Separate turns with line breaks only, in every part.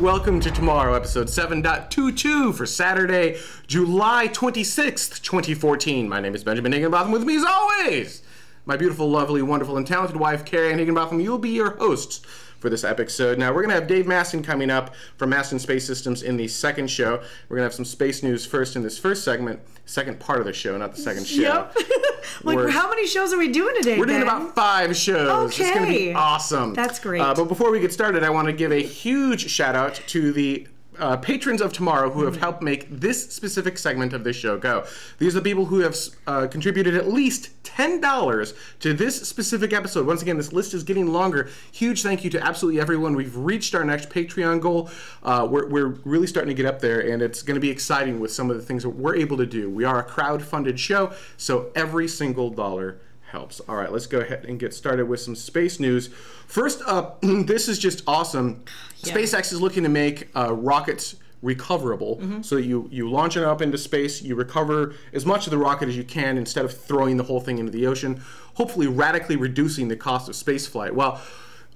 welcome to TMRO, episode 7.22 for Saturday, July 26th, 2014. My name is Benjamin Higginbotham. With me, as always, my beautiful, lovely, wonderful, and talented wife, Carrie Ann Higginbotham. You'll be your hosts for this episode. Now, we're going to have Dave Masten coming up from Masten Space Systems in the second show. We're going to have some space news first in this first segment, second part of the show, not the second show.
Yep. like,
We're-
how many shows are we doing today?
We're doing
Ben?
about five shows. It's going to be
Okay.
awesome.
That's great.
Uh, but before we get started, I want to give a huge shout out to the uh, patrons of TMRO who have
Mm-hmm.
helped make this specific segment of this show go. These are the people who have uh, contributed at least $10 to this specific episode. Once again, this list is getting longer. Huge thank you to absolutely everyone. We've reached our next Patreon goal. Uh, we're, we're really starting to get up there, and it's going to be exciting with some of the things that we're able to do. We are a crowd funded show, so every single dollar helps. All right, let's go ahead and get started with some space news. First up, this is just awesome. SpaceX is looking to make uh, rockets recoverable. So that you you launch it up into space you recover as much of the rocket as you can instead of throwing the whole thing into the ocean hopefully radically reducing the cost of space flight well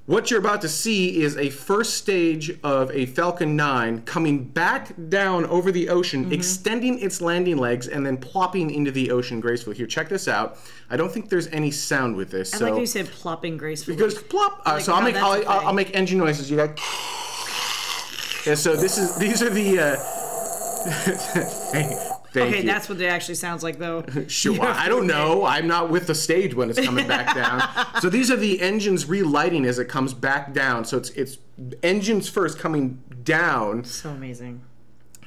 what you're about to see is a first stage of a Falcon 9 coming back down over the ocean, extending its landing legs, and then plopping into the ocean gracefully. Here, check this out. I don't think there's any sound with this.
I
so
like you said plopping gracefully.
it goes plop. Uh,
Like
so I'll make I'll, I'll. I'll make engine noises. You got. Yeah. So this is these are the. Uh, thank
okay,
you.
that's what it actually sounds like, though.
Sure. I don't know. I'm not with the stage when it's coming back down. So these are the engines relighting as it comes back down. So it's it's engines first coming down.
so amazing.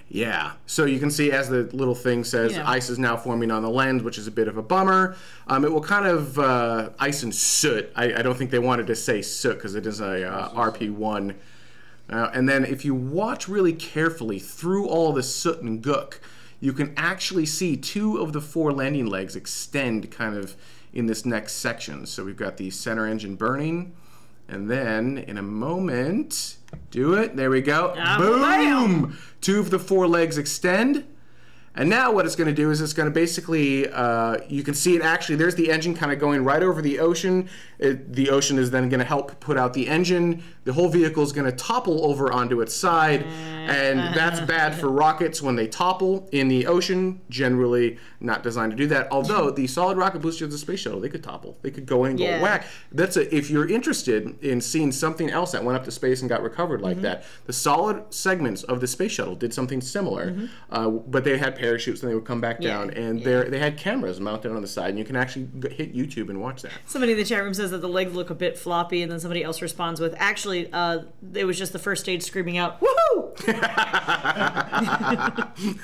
Yeah. So you can see as the little thing says,
Yeah.
ice is now forming on the lens, which is a bit of a bummer. Um, it will kind of uh, ice and soot. I, I don't think they wanted to say soot because it is a uh, RP1. Uh, and then if you watch really carefully through all the soot and gook, you can actually see two of the four landing legs extend kind of in this next section. So we've got the center engine burning. And then in a moment, do it. There we go.
Ah,
Boom!
bam!
Two of the four legs extend. And now what it's going to do is it's going to basically, uh, you can see it actually, there's the engine kind of going right over the ocean. It, the ocean is then going to help put out the engine. The whole vehicle is going to topple over onto its side. And that's bad for rockets when they topple in the ocean. Generally not designed to do that. Although the solid rocket boosters of the space shuttle, they could topple. They could go in and
Yeah.
go whack. That's a, if you're interested in seeing something else that went up to space and got recovered like that, the solid segments of the space shuttle did something similar, uh, but they had parachutes and they would come back
Yeah,
down, and
yeah.
they they had cameras mounted on the side, and you can actually hit YouTube and watch that.
Somebody in the chat room says that the legs look a bit floppy, and then somebody else responds with, actually, uh, it was just the first stage screaming out, woohoo!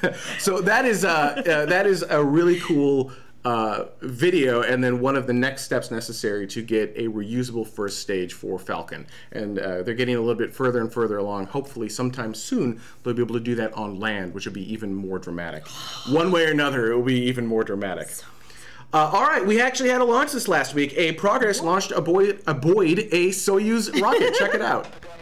So that is uh, uh, that is a really cool. Uh, video and then one of the next steps necessary to get a reusable first stage for Falcon. And uh, they're getting a little bit further and further along. Hopefully, sometime soon, they'll be able to do that on land, which will be even more dramatic. One way or another, it will be even more dramatic. Uh, all right, we actually had a launch this last week. A Progress launched a Boyd, a Boyd a Soyuz rocket. Check it out.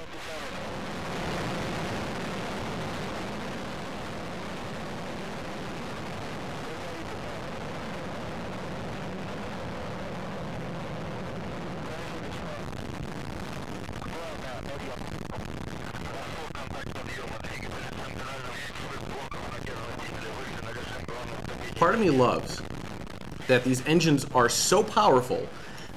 part of me loves that these engines are so powerful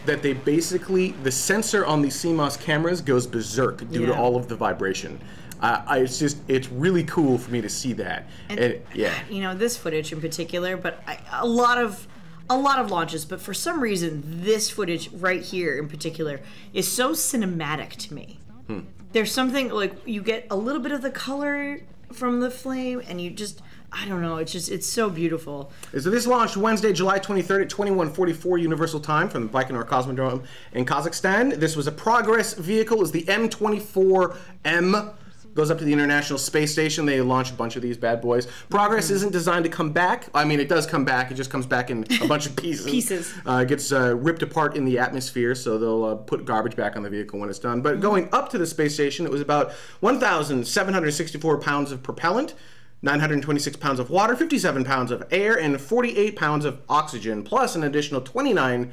that they basically the sensor on these CMOS cameras goes berserk due to all of the vibration. Uh, I, it's just it's really cool for me to see that. And, yeah,
you know this footage in particular but I, a lot of a lot of launches but for some reason this footage right here in particular is so cinematic to me
Hmm.
there's something like you get a little bit of the color from the flame and you just i don't know it's just it's so beautiful
So this launched Wednesday, July 23rd at 21:44 Universal Time from the Baikonur Cosmodrome in Kazakhstan. This was a Progress vehicle. Is the M24M goes up to the International Space Station. They launch a bunch of these bad boys. Progress isn't designed to come back. I mean, it does come back. It just comes back in a bunch of pieces.
Pieces.
Uh, it gets uh, ripped apart in the atmosphere, so they'll uh, put garbage back on the vehicle when it's done. But going up to the space station, it was about 1,764 pounds of propellant. 926 pounds of water, 57 pounds of air, and 48 pounds of oxygen, plus an additional 29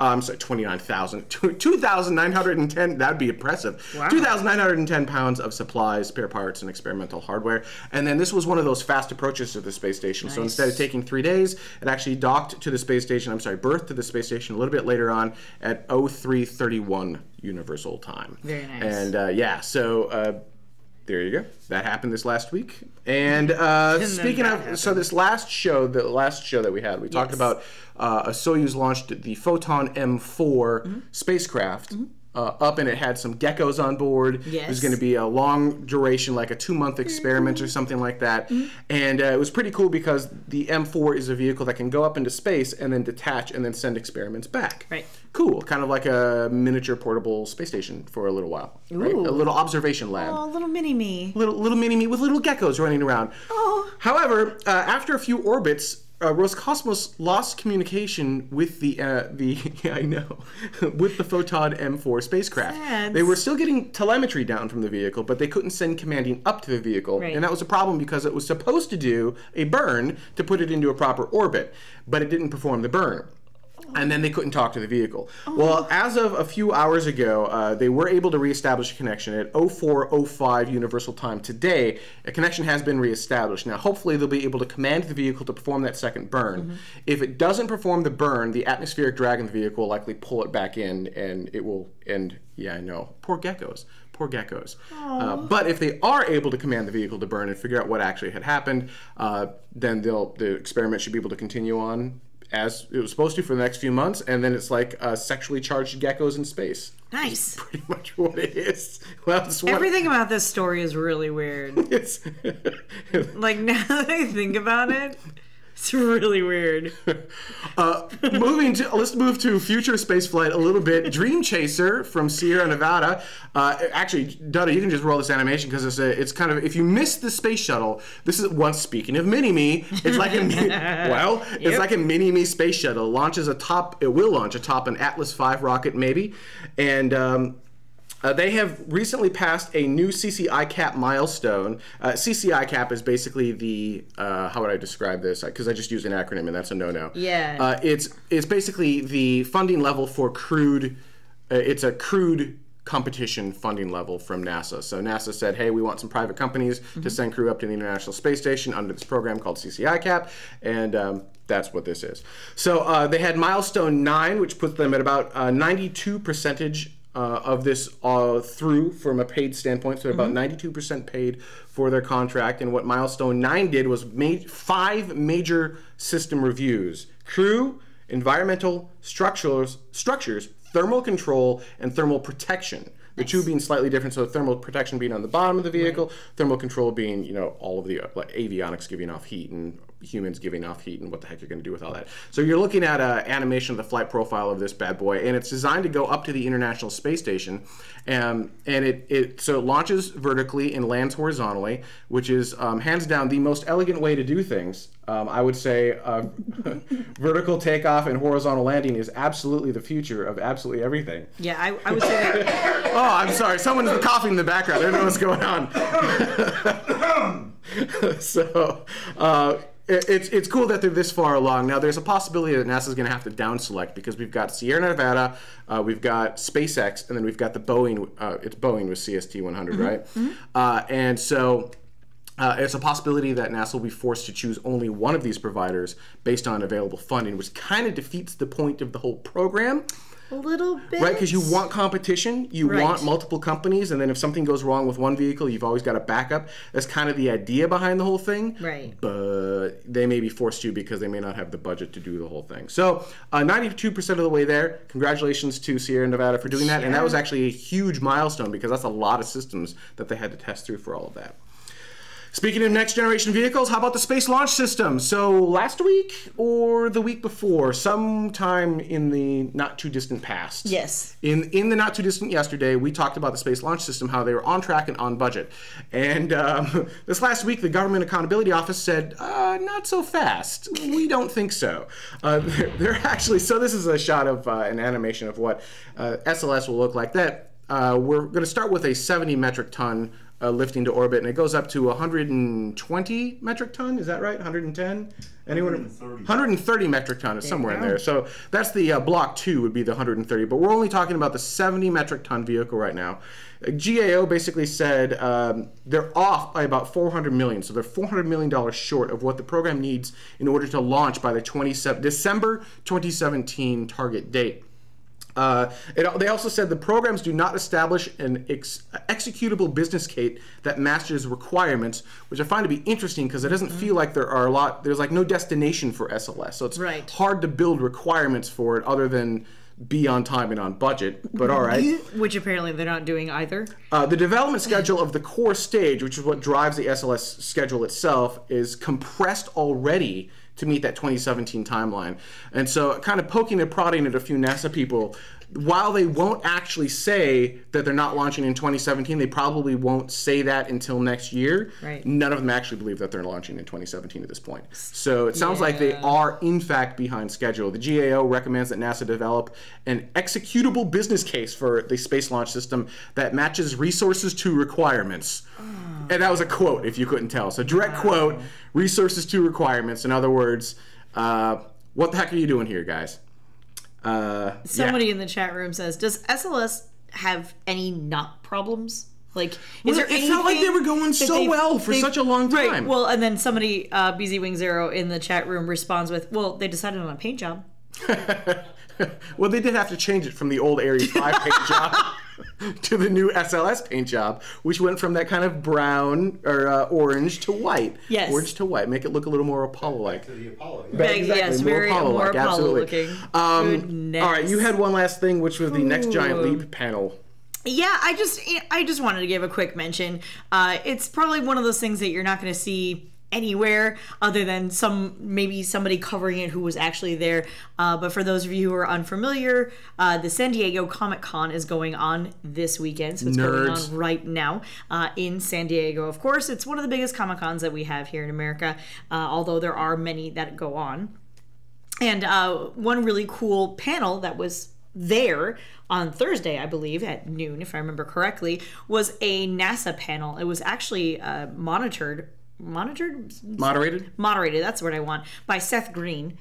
Uh, I'm sorry, 29,000. 2,910, that'd be impressive. Wow. 2,910 pounds of supplies, spare parts, and experimental hardware. And then this was one of those fast approaches to the space station. Nice. So instead of taking three days, it actually docked to the space station, I'm sorry, berthed to the space station a little bit later on at 0331 Universal Time.
Very nice.
And uh, yeah, so. Uh, there you go. That happened this last week. And uh, speaking of,
happened.
so this last show, the last show that we had, we talked about uh, a Soyuz launched the Foton M4
Mm-hmm.
spacecraft. Uh, up and it had some geckos on board. It was going to be a long duration, like a two month experiment or something like that.
Mm-hmm.
And uh, it was pretty cool because the M4 is a vehicle that can go up into space and then detach and then send experiments back.
Right.
Cool. Kind of like a miniature portable space station for a little while. Right? A little observation lab
Oh, little mini me.
little little mini me with little geckos running around.
Oh.
However, uh, after a few orbits, uh, Roscosmos lost communication with the uh, the yeah I know with the Foton M4 spacecraft.
Sad.
They were still getting telemetry down from the vehicle, but they couldn't send commanding up to the vehicle,
Right.
and that was a problem because it was supposed to do a burn to put it into a proper orbit, but it didn't perform the burn and then they couldn't talk to the vehicle. Well, as of a few hours ago, uh, they were able to reestablish a connection at 0405 Universal Time today. A connection has been reestablished. Now, hopefully, they'll be able to command the vehicle to perform that second burn. If it doesn't perform the burn, the atmospheric drag in the vehicle will likely pull it back in, and it will end. Yeah, I know. Poor geckos. Poor geckos. Uh, but if they are able to command the vehicle to burn and figure out what actually had happened, uh, then they'll the experiment should be able to continue on as it was supposed to for the next few months, and then it's like uh, sexually charged geckos in space.
Nice.
Pretty much what it is. Well, what
Everything about this story is really weird.
it's.
Like now that I think about it, it's really weird.
uh, moving to let's move to future spaceflight a little bit. Dream Chaser from Sierra Nevada. Uh, actually, Dutta, you can just roll this animation because it's a, it's kind of if you miss the space shuttle. This is once speaking of mini me. It's like a well, it's
Yep.
like a mini me space shuttle launches atop. It will launch atop an Atlas V rocket maybe, and. Um, uh, they have recently passed a new CCiCap milestone. Uh, CCiCap is basically the uh, how would I describe this? Because I just used an acronym and that's a no-no.
Yeah.
Uh, it's it's basically the funding level for crude. Uh, it's a crude competition funding level from NASA. So NASA said, "Hey, we want some private companies to send crew up to the International Space Station under this program called CCiCap," and um, that's what this is. So uh, they had milestone nine, which puts them at about uh, 92 percentage uh, of this uh, through from a paid standpoint. So about 92% paid for their contract. And what Milestone 9 did was made five major system reviews crew, environmental, structures, structures thermal control, and thermal protection. The two being slightly different. So thermal protection being on the bottom of the vehicle, thermal control being, you know, all of the uh, like avionics giving off heat and humans giving off heat and what the heck you're going to do with all that. So you're looking at an animation of the flight profile of this bad boy, and it's designed to go up to the International Space Station, um, and it, it so it launches vertically and lands horizontally, which is um, hands down the most elegant way to do things. Um, I would say uh, vertical takeoff and horizontal landing is absolutely the future of absolutely everything.
Yeah, I, I would say that.
Oh, I'm sorry. Someone's coughing in the background. I don't know what's going on. so, uh, it's it's cool that they're this far along. Now, there's a possibility that NASA's going to have to down select because we've got Sierra Nevada, uh, we've got SpaceX, and then we've got the Boeing. Uh, it's Boeing with CST 100, right? Uh, and so. Uh, it's a possibility that NASA will be forced to choose only one of these providers based on available funding, which kind of defeats the point of the whole program.
A little bit.
Right, because you want competition, you
Right.
want multiple companies, and then if something goes wrong with one vehicle, you've always got a backup. That's kind of the idea behind the whole thing.
Right.
But they may be forced to because they may not have the budget to do the whole thing. So, uh, 92% of the way there. Congratulations to Sierra Nevada for doing that. And that was actually a huge milestone because that's a lot of systems that they had to test through for all of that. Speaking of next generation vehicles, how about the Space Launch System? So last week or the week before, sometime in the not too distant past.
Yes.
In in the not too distant yesterday, we talked about the Space Launch System, how they were on track and on budget. And um, this last week, the Government Accountability Office said, uh, not so fast. We don't think so. Uh, they're, they're actually so. This is a shot of uh, an animation of what uh, SLS will look like. That uh, we're going to start with a 70 metric ton uh, lifting to orbit, and it goes up to 120 metric ton. Is that right? 110? Anyone?
130.
130 metric ton is somewhere in there. So that's the uh, block two would be the 130, but we're only talking about the 70 metric ton vehicle right now. Uh, GAO basically said um, they're off by about 400 million, so they're 400 million dollars short of what the program needs in order to launch by the 27 December 2017 target date. Uh, it, they also said the programs do not establish an ex- executable business case that matches requirements, which I find to be interesting because it doesn't feel like there are a lot. There's like no destination for SLS, so it's
Right.
hard to build requirements for it other than be on time and on budget. But all right.
Which apparently they're not doing either.
Uh, the development schedule of the core stage, which is what drives the SLS schedule itself, is compressed already to meet that 2017 timeline. And so, kind of poking and prodding at a few NASA people, while they won't actually say that they're not launching in 2017, they probably won't say that until next year.
Right.
None of them actually believe that they're launching in 2017 at this point. So it sounds like they are, in fact, behind schedule. The GAO recommends that NASA develop an executable business case for the Space Launch System that matches resources to requirements. And that was a quote, if you couldn't tell. So, direct quote resources to requirements. In other words, uh, what the heck are you doing here, guys? Uh, yeah.
Somebody in the chat room says, "Does SLS have any nut problems?" Like, is
Well,
there
it felt like they were going so well for such a long
Right.
time.
Well, and then somebody, uh, BZ Wing Zero in the chat room responds with, "Well, they decided on a paint job."
well, they did have to change it from the old Ares 5 paint job to the new SLS paint job, which went from that kind of brown or uh, orange to white.
Yes.
Orange to white. Make it look a little more Apollo-like.
To the Apollo. yeah.
Big- yes, very more
Apollo-like,
Apollo
absolutely.
looking.
Um, all right, you had one last thing, which was the Next Giant Leap panel.
Yeah, I just I just wanted to give a quick mention. Uh, it's probably one of those things that you're not going to see anywhere other than some maybe somebody covering it who was actually there. Uh, but for those of you who are unfamiliar, uh, the San Diego Comic Con is going on this weekend, so it's going on right now uh, in San Diego. Of course, it's one of the biggest Comic Cons that we have here in America. Uh, although there are many that go on. And uh, one really cool panel that was there on Thursday, I believe, at noon, if I remember correctly, was a NASA panel. It was actually uh, monitored, monitored,
Moderated?
moderated. That's what I want by Seth Green,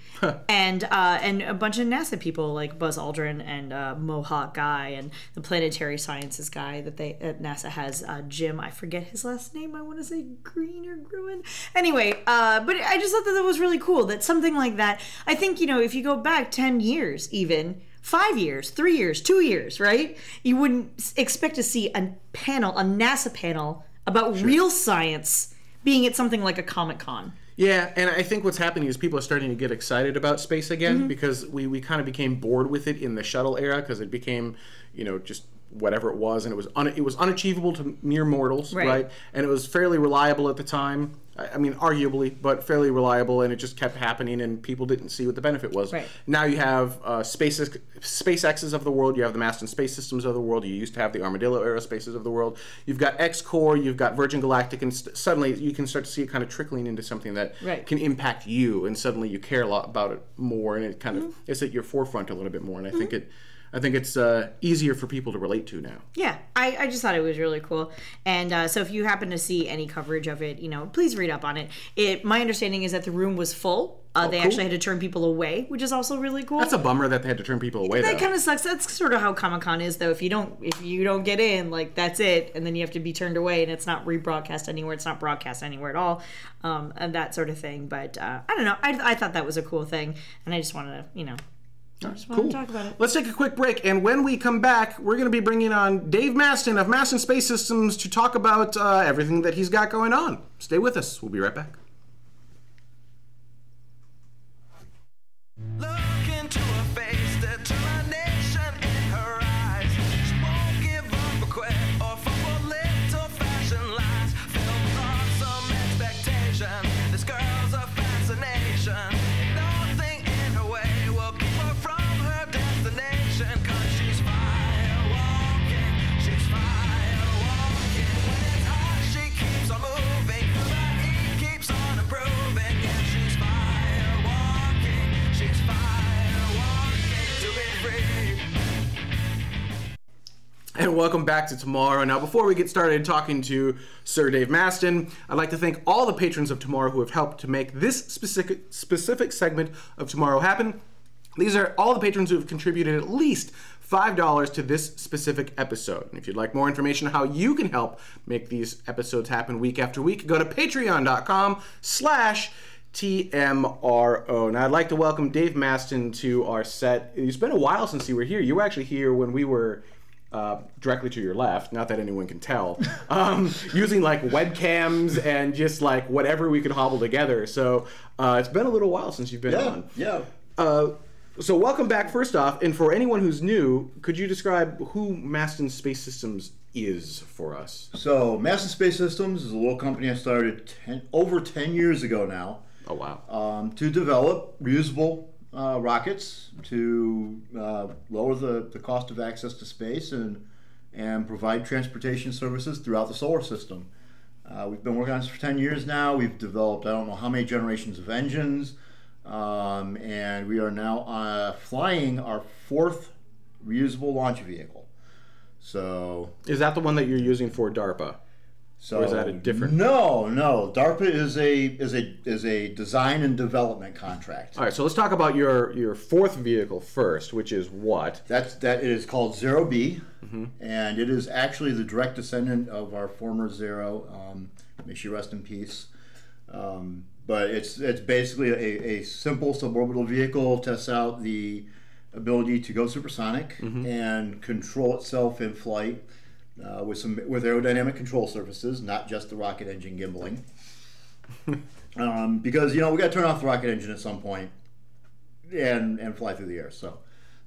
and uh, and a bunch of NASA people like Buzz Aldrin and uh, Mohawk guy and the planetary sciences guy that they at NASA has uh, Jim. I forget his last name. I want to say Green or Gruen. Anyway, uh, but I just thought that that was really cool. That something like that. I think you know if you go back ten years, even five years, three years, two years, right? You wouldn't expect to see a panel, a NASA panel about real science being at something like a Comic Con.
Yeah, and I think what's happening is people are starting to get excited about space again
Mm-hmm.
because we, we kind of became bored with it in the shuttle era because it became, you know, just whatever it was, and it was un, it was unachievable to mere mortals,
Right.
right. And it was fairly reliable at the time. I I mean, arguably, but fairly reliable, and it just kept happening, and people didn't see what the benefit was.
Right.
Now you have uh, SpaceX, SpaceX's of the world. You have the Masten Space Systems of the world. You used to have the Armadillo Aerospaces of the world. You've got XCOR. You've got Virgin Galactic, and st- suddenly you can start to see it kind of trickling into something that
Right.
can impact you, and suddenly you care a lot about it more, and it kind of
Mm-hmm.
is at your forefront a little bit more. And I think it, I think it's uh, easier for people to relate to now.
Yeah, I, I just thought it was really cool. And uh, so if you happen to see any coverage of it, you know, please read up on it. It my understanding is that the room was full. Uh, they
Oh, cool.
actually had to turn people away, which is also really cool.
That's a bummer that they had to turn people away.
that kind of sucks. That's sort of how Comic Con is, though. If you don't, if you don't get in, like that's it, and then you have to be turned away, and it's not rebroadcast anywhere. It's not broadcast anywhere at all, um, and that sort of thing. But uh, I don't know. I, I thought that was a cool thing, and I just wanted to, you know, just
Cool.
to talk about it.
Let's take a quick break, and when we come back, we're going to be bringing on Dave Masten of Masten Space Systems to talk about uh, everything that he's got going on. Stay with us. We'll be right back.
And
welcome back to TMRO. Now, before we get started talking to Sir Dave Masten, I'd like to thank all the patrons of TMRO who have helped to make this specific specific segment of TMRO happen. These are all the patrons who have contributed at least $5 to this specific episode. And if you'd like more information on how you can help make these episodes happen week after week, go to patreon.com slash TMRO. Now, I'd like to welcome Dave Masten to our set. It's been a while since you were here. You were actually here when we were uh, directly to your left, not that anyone can tell, um, using like webcams and just like whatever we could hobble together. So uh, it's been a little while since you've been
Yeah,
on.
yeah.
Uh, so welcome back first off, and for anyone who's new, could you describe who Masten Space Systems is for us?
So, Masten Space Systems is a little company I started 10, over 10 years ago now
Oh wow.
um, to develop reusable uh, rockets to uh, lower the, the cost of access to space and, and provide transportation services throughout the solar system. Uh, we've been working on this for 10 years now. We've developed I don't know how many generations of engines, um, and we are now uh, flying our fourth reusable launch vehicle. So
Is that the one that you're using for DARPA?
So
Or is that a different-
No, no. DARPA is a is a is a design and development contract.
All right, so let's talk about your your fourth vehicle first, which is what?
That's that it is called Xaero B,
Mm-hmm.
and it is actually the direct descendant of our former Xaero. Um, may she rest in peace. Um, but it's it's basically a, a simple suborbital vehicle. Tests out the ability to go supersonic
Mm-hmm.
and control itself in flight uh, with some with aerodynamic control surfaces, not just the rocket engine gimbaling. um, because you know we got to turn off the rocket engine at some point and and fly through the air. So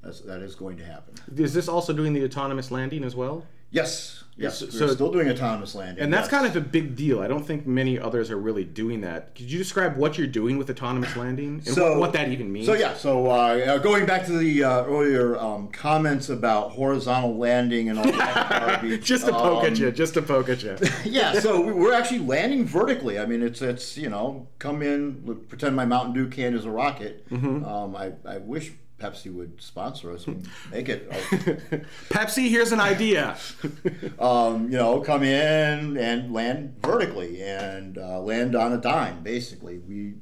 that's, that is going to happen.
Is this also doing the autonomous landing as well?
Yes, yes.
so-
we're
so-
still doing autonomous landing.
And that's
yes.
kind of a big deal. I don't think many others are really doing that. Could you describe what you're doing with autonomous landing and
So-
what, what that even means?
So yeah, so uh, going back to the uh, earlier um, comments about horizontal landing and all that garbage,
just to poke at
um,
you, just to poke at you.
yeah, so we- we're actually landing vertically. I mean, it's it's you know, come in, pretend my Mountain Dew can is a rocket.
Mm-hmm.
Um, I, I wish Pepsi would sponsor us and make it.
Pepsi, here's an idea.
um, you know, come in and land vertically and uh, land on a dime. Basically, we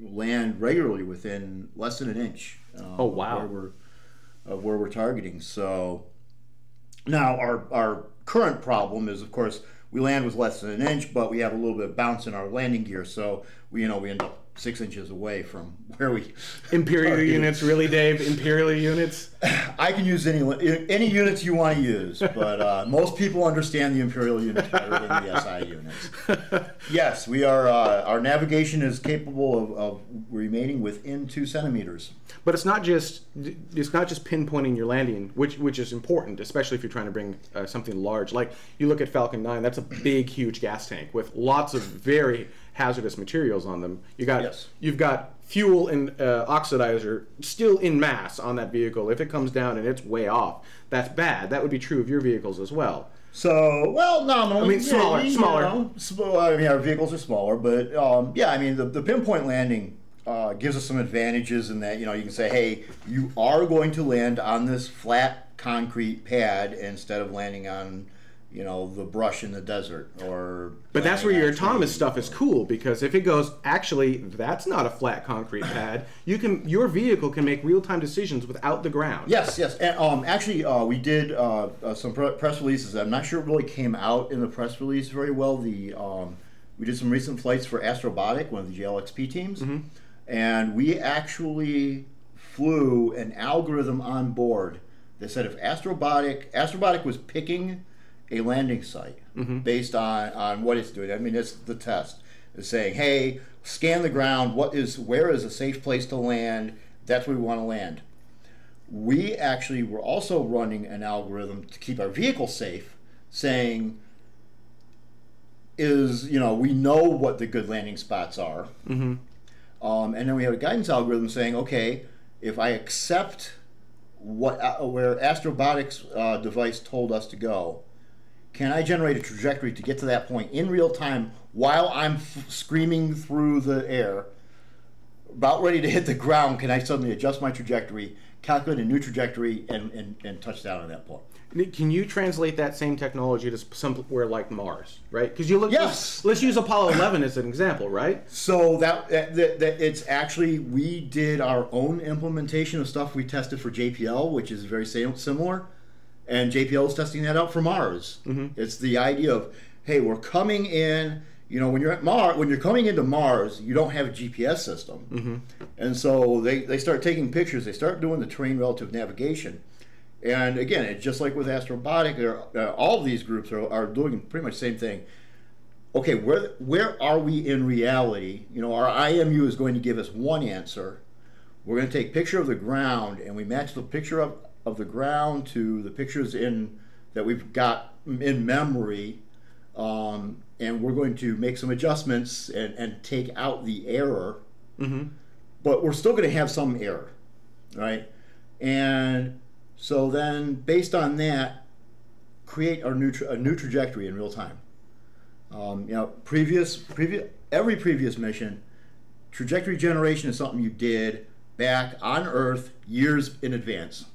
land regularly within less than an inch. Um,
Oh, wow.
Where we're of where we're targeting. So now our our current problem is, of course, we land with less than an inch, but we have a little bit of bounce in our landing gear. So we you know we end up six inches away from where we
Imperial units, really, Dave? Imperial units?
I can use any any units you want to use, but uh, most people understand the imperial units better than the SI units. Yes, we are. Uh, our navigation is capable of, of remaining within two centimeters.
But it's not just it's not just pinpointing your landing, which which is important, especially if you're trying to bring uh, something large. Like you look at Falcon 9, that's a big, huge gas tank with lots of very hazardous materials on them. You got
Yes.
you've got fuel and uh, oxidizer still in mass on that vehicle. If it comes down and it's way off, that's bad. That would be true of your vehicles as well.
So, well, nominally,
I mean, smaller,
you
smaller.
know, I mean, our vehicles are smaller, but um, yeah, I mean, the, the pinpoint landing uh, gives us some advantages in that you know you can say, hey, you are going to land on this flat concrete pad instead of landing on you know the brush in the desert or.
But that's where your autonomous stuff is cool because if it goes, actually, that's not a flat concrete pad. You can your vehicle can make real time decisions without the ground.
Yes, yes. And um, actually, uh, we did uh, uh, some pre- press releases. I'm not sure it really came out in the press release very well. The um, we did some recent flights for Astrobotic, one of the GLXP teams, and we actually flew an algorithm on board that said if Astrobotic Astrobotic was picking a landing site based on, on what it's doing. I mean, it's the test. It's saying, hey, scan the ground. What is where is a safe place to land? That's where we want to land we actually were also running an algorithm to keep our vehicle safe, saying, is, you know, we know what the good landing spots are. Mm-hmm. Um, and then we have a guidance algorithm saying, okay, if I accept what uh, where Astrobotic's uh, device told us to go, can I generate a trajectory to get to that point in real time while I'm f- screaming through the air about ready to hit the ground, can I suddenly adjust my trajectory, calculate a new trajectory, and, and, and touch down on that point?
Can you translate that same technology to somewhere like Mars, right? Because you look.
Yes.
Let's, let's use Apollo 11 as an example, right?
So that, that, that, that it's actually we did our own implementation of stuff we tested for JPL, which is very sim- similar, and JPL is testing that out for Mars. It's the idea of hey, we're coming in. You know, when you're at Mars, when you're coming into Mars, you don't have a GPS system, and so they they start taking pictures. They start doing the terrain relative navigation. And again, it's just like with Astrobotic, uh, all of these groups are, are doing pretty much the same thing okay, where where are we in reality? You know, our IMU is going to give us one answer. We're going to take picture of the ground and we match the picture of, of the ground to the pictures in that we've got in memory, um, and we're going to make some adjustments and, and take out the error. But we're still going to have some error, right? And so then, based on that, create our new tra- a new trajectory in real time. Um, you know, previous, previous, every previous mission, trajectory generation is something you did back on Earth years in advance.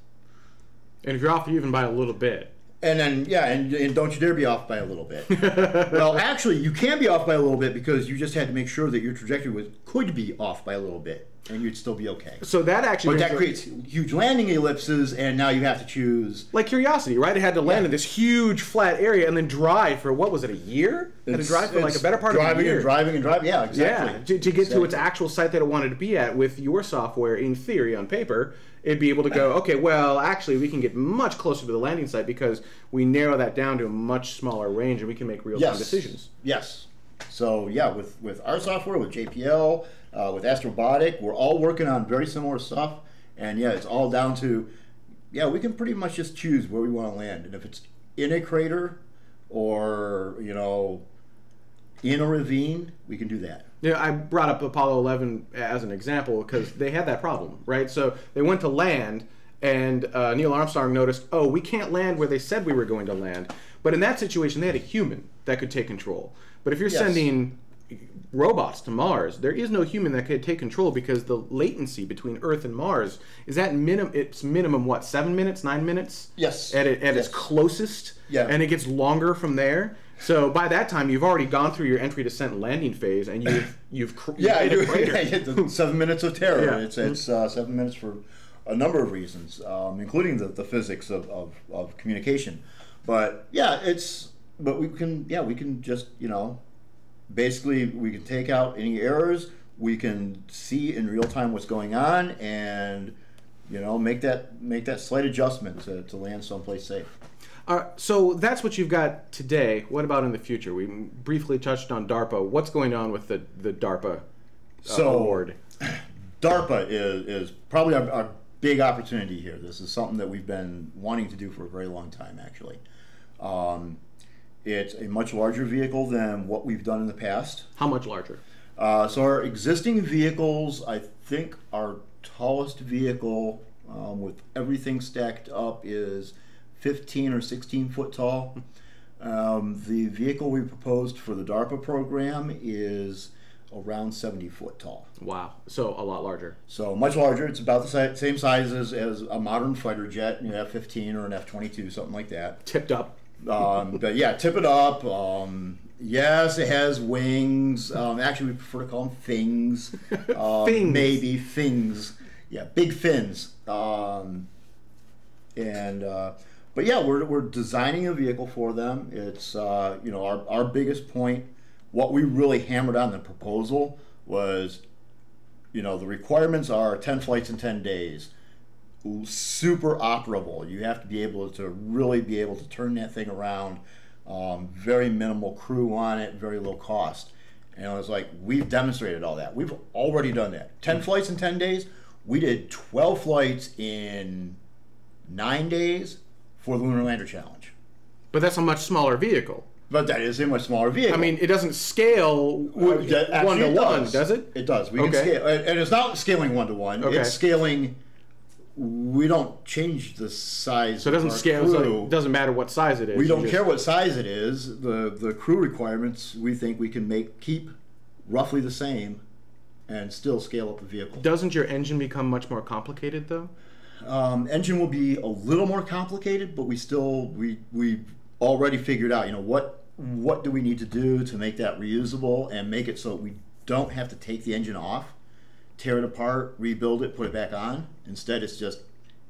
And if you're off even by a little bit,
And then, yeah, and, and don't you dare be off by a little bit. well, actually, you can be off by a little bit because you just had to make sure that your trajectory was could be off by a little bit, and you'd still be okay.
so that actually
But that
up-
creates huge landing ellipses, and now you have to choose.
like Curiosity, right? It had to land
Yeah.
in this huge flat area and then drive for what was it, a year? Had to drive for like a better part of a year.
Driving and driving and driving. Yeah, exactly.
Yeah, to, to get to its actual site that it wanted to be at with your software, in theory, on paper, it'd be able to go, okay, well, actually, we can get much closer to the landing site because we narrow that down to a much smaller range and we can make real time
yes.
decisions.
Yes. So yeah, with with our software, with JPL, uh, with Astrobotic, we're all working on very similar stuff, and yeah, it's all down to yeah, we can pretty much just choose where we want to land, and if it's in a crater or you know in a ravine, we can do that.
Yeah, I brought up Apollo 11 as an example because they had that problem, right? So they went to land, and uh, Neil Armstrong noticed, oh, we can't land where they said we were going to land. But in that situation, they had a human that could take control. But if you're
Yes.
sending robots to Mars, there is no human that could take control because the latency between Earth and Mars is at minimum. It's minimum what seven minutes, nine minutes.
Yes.
At it, at its closest.
Yeah.
And it gets longer from there. So by that time, you've already gone through your entry, descent, landing phase, and you've you've cr-
Yeah, I
made
do.
a crater.
Yeah, you the seven minutes of terror.
Yeah.
It's it's uh, seven minutes for a number of reasons, um, including the, the physics of, of, of communication. But yeah, it's but we can yeah we can just you know basically we can take out any errors. We can see in real time what's going on and you know make that make that slight adjustment to, to land someplace safe.
Uh, so that's what you've got today. What about in the future? We briefly touched on DARPA. What's going on with the the DARPA uh,
So-
award?
DARPA is, is probably our, our big opportunity here. This is something that we've been wanting to do for a very long time, actually. Um, it's a much larger vehicle than what we've done in the past.
How much larger?
Uh, so our existing vehicles, I think our tallest vehicle um, with everything stacked up is 15 or 16 foot tall. Um, the vehicle we proposed for the DARPA program is around 70 foot tall.
Wow. So a lot larger.
So much larger. It's about the same size as, as a modern fighter jet, an F-15 or an F-22, something like that.
Tipped up.
Um, but yeah, tip it up. Um, yes, it has wings. Um, actually, we prefer to call them things. Um,
Fins.
Maybe fins. Yeah, big fins. Um, and uh, but yeah, we're, we're designing a vehicle for them. It's uh, you know our, our biggest point. What we really hammered on the proposal was, you know, the requirements are ten flights in ten days super operable. You have to be able to really be able to turn that thing around. Um, very minimal crew on it, very low cost. And I was like, we've demonstrated all that. We've already done that. 10 flights in 10 days. We did 12 flights in nine days for the Lunar Lander Challenge.
But that's a much smaller vehicle.
But that is a much smaller vehicle.
I mean, it doesn't scale
Uh, actually
one to
it
one,
does.
does it?
It does. We
Okay.
can scale, and it's not scaling one to one.
Okay.
It's scaling. We don't change the size.
So it doesn't scale.
Crew.
it doesn't matter what size it is.
We don't
just-
care what size it is. The the crew requirements we think we can make keep roughly the same and still scale up the vehicle.
Doesn't your engine become much more complicated though?
Um, engine will be a little more complicated, but we still we we already figured out. You know what what do we need to do to make that reusable and make it so we don't have to take the engine off, tear it apart, rebuild it, put it back on. Instead, it's just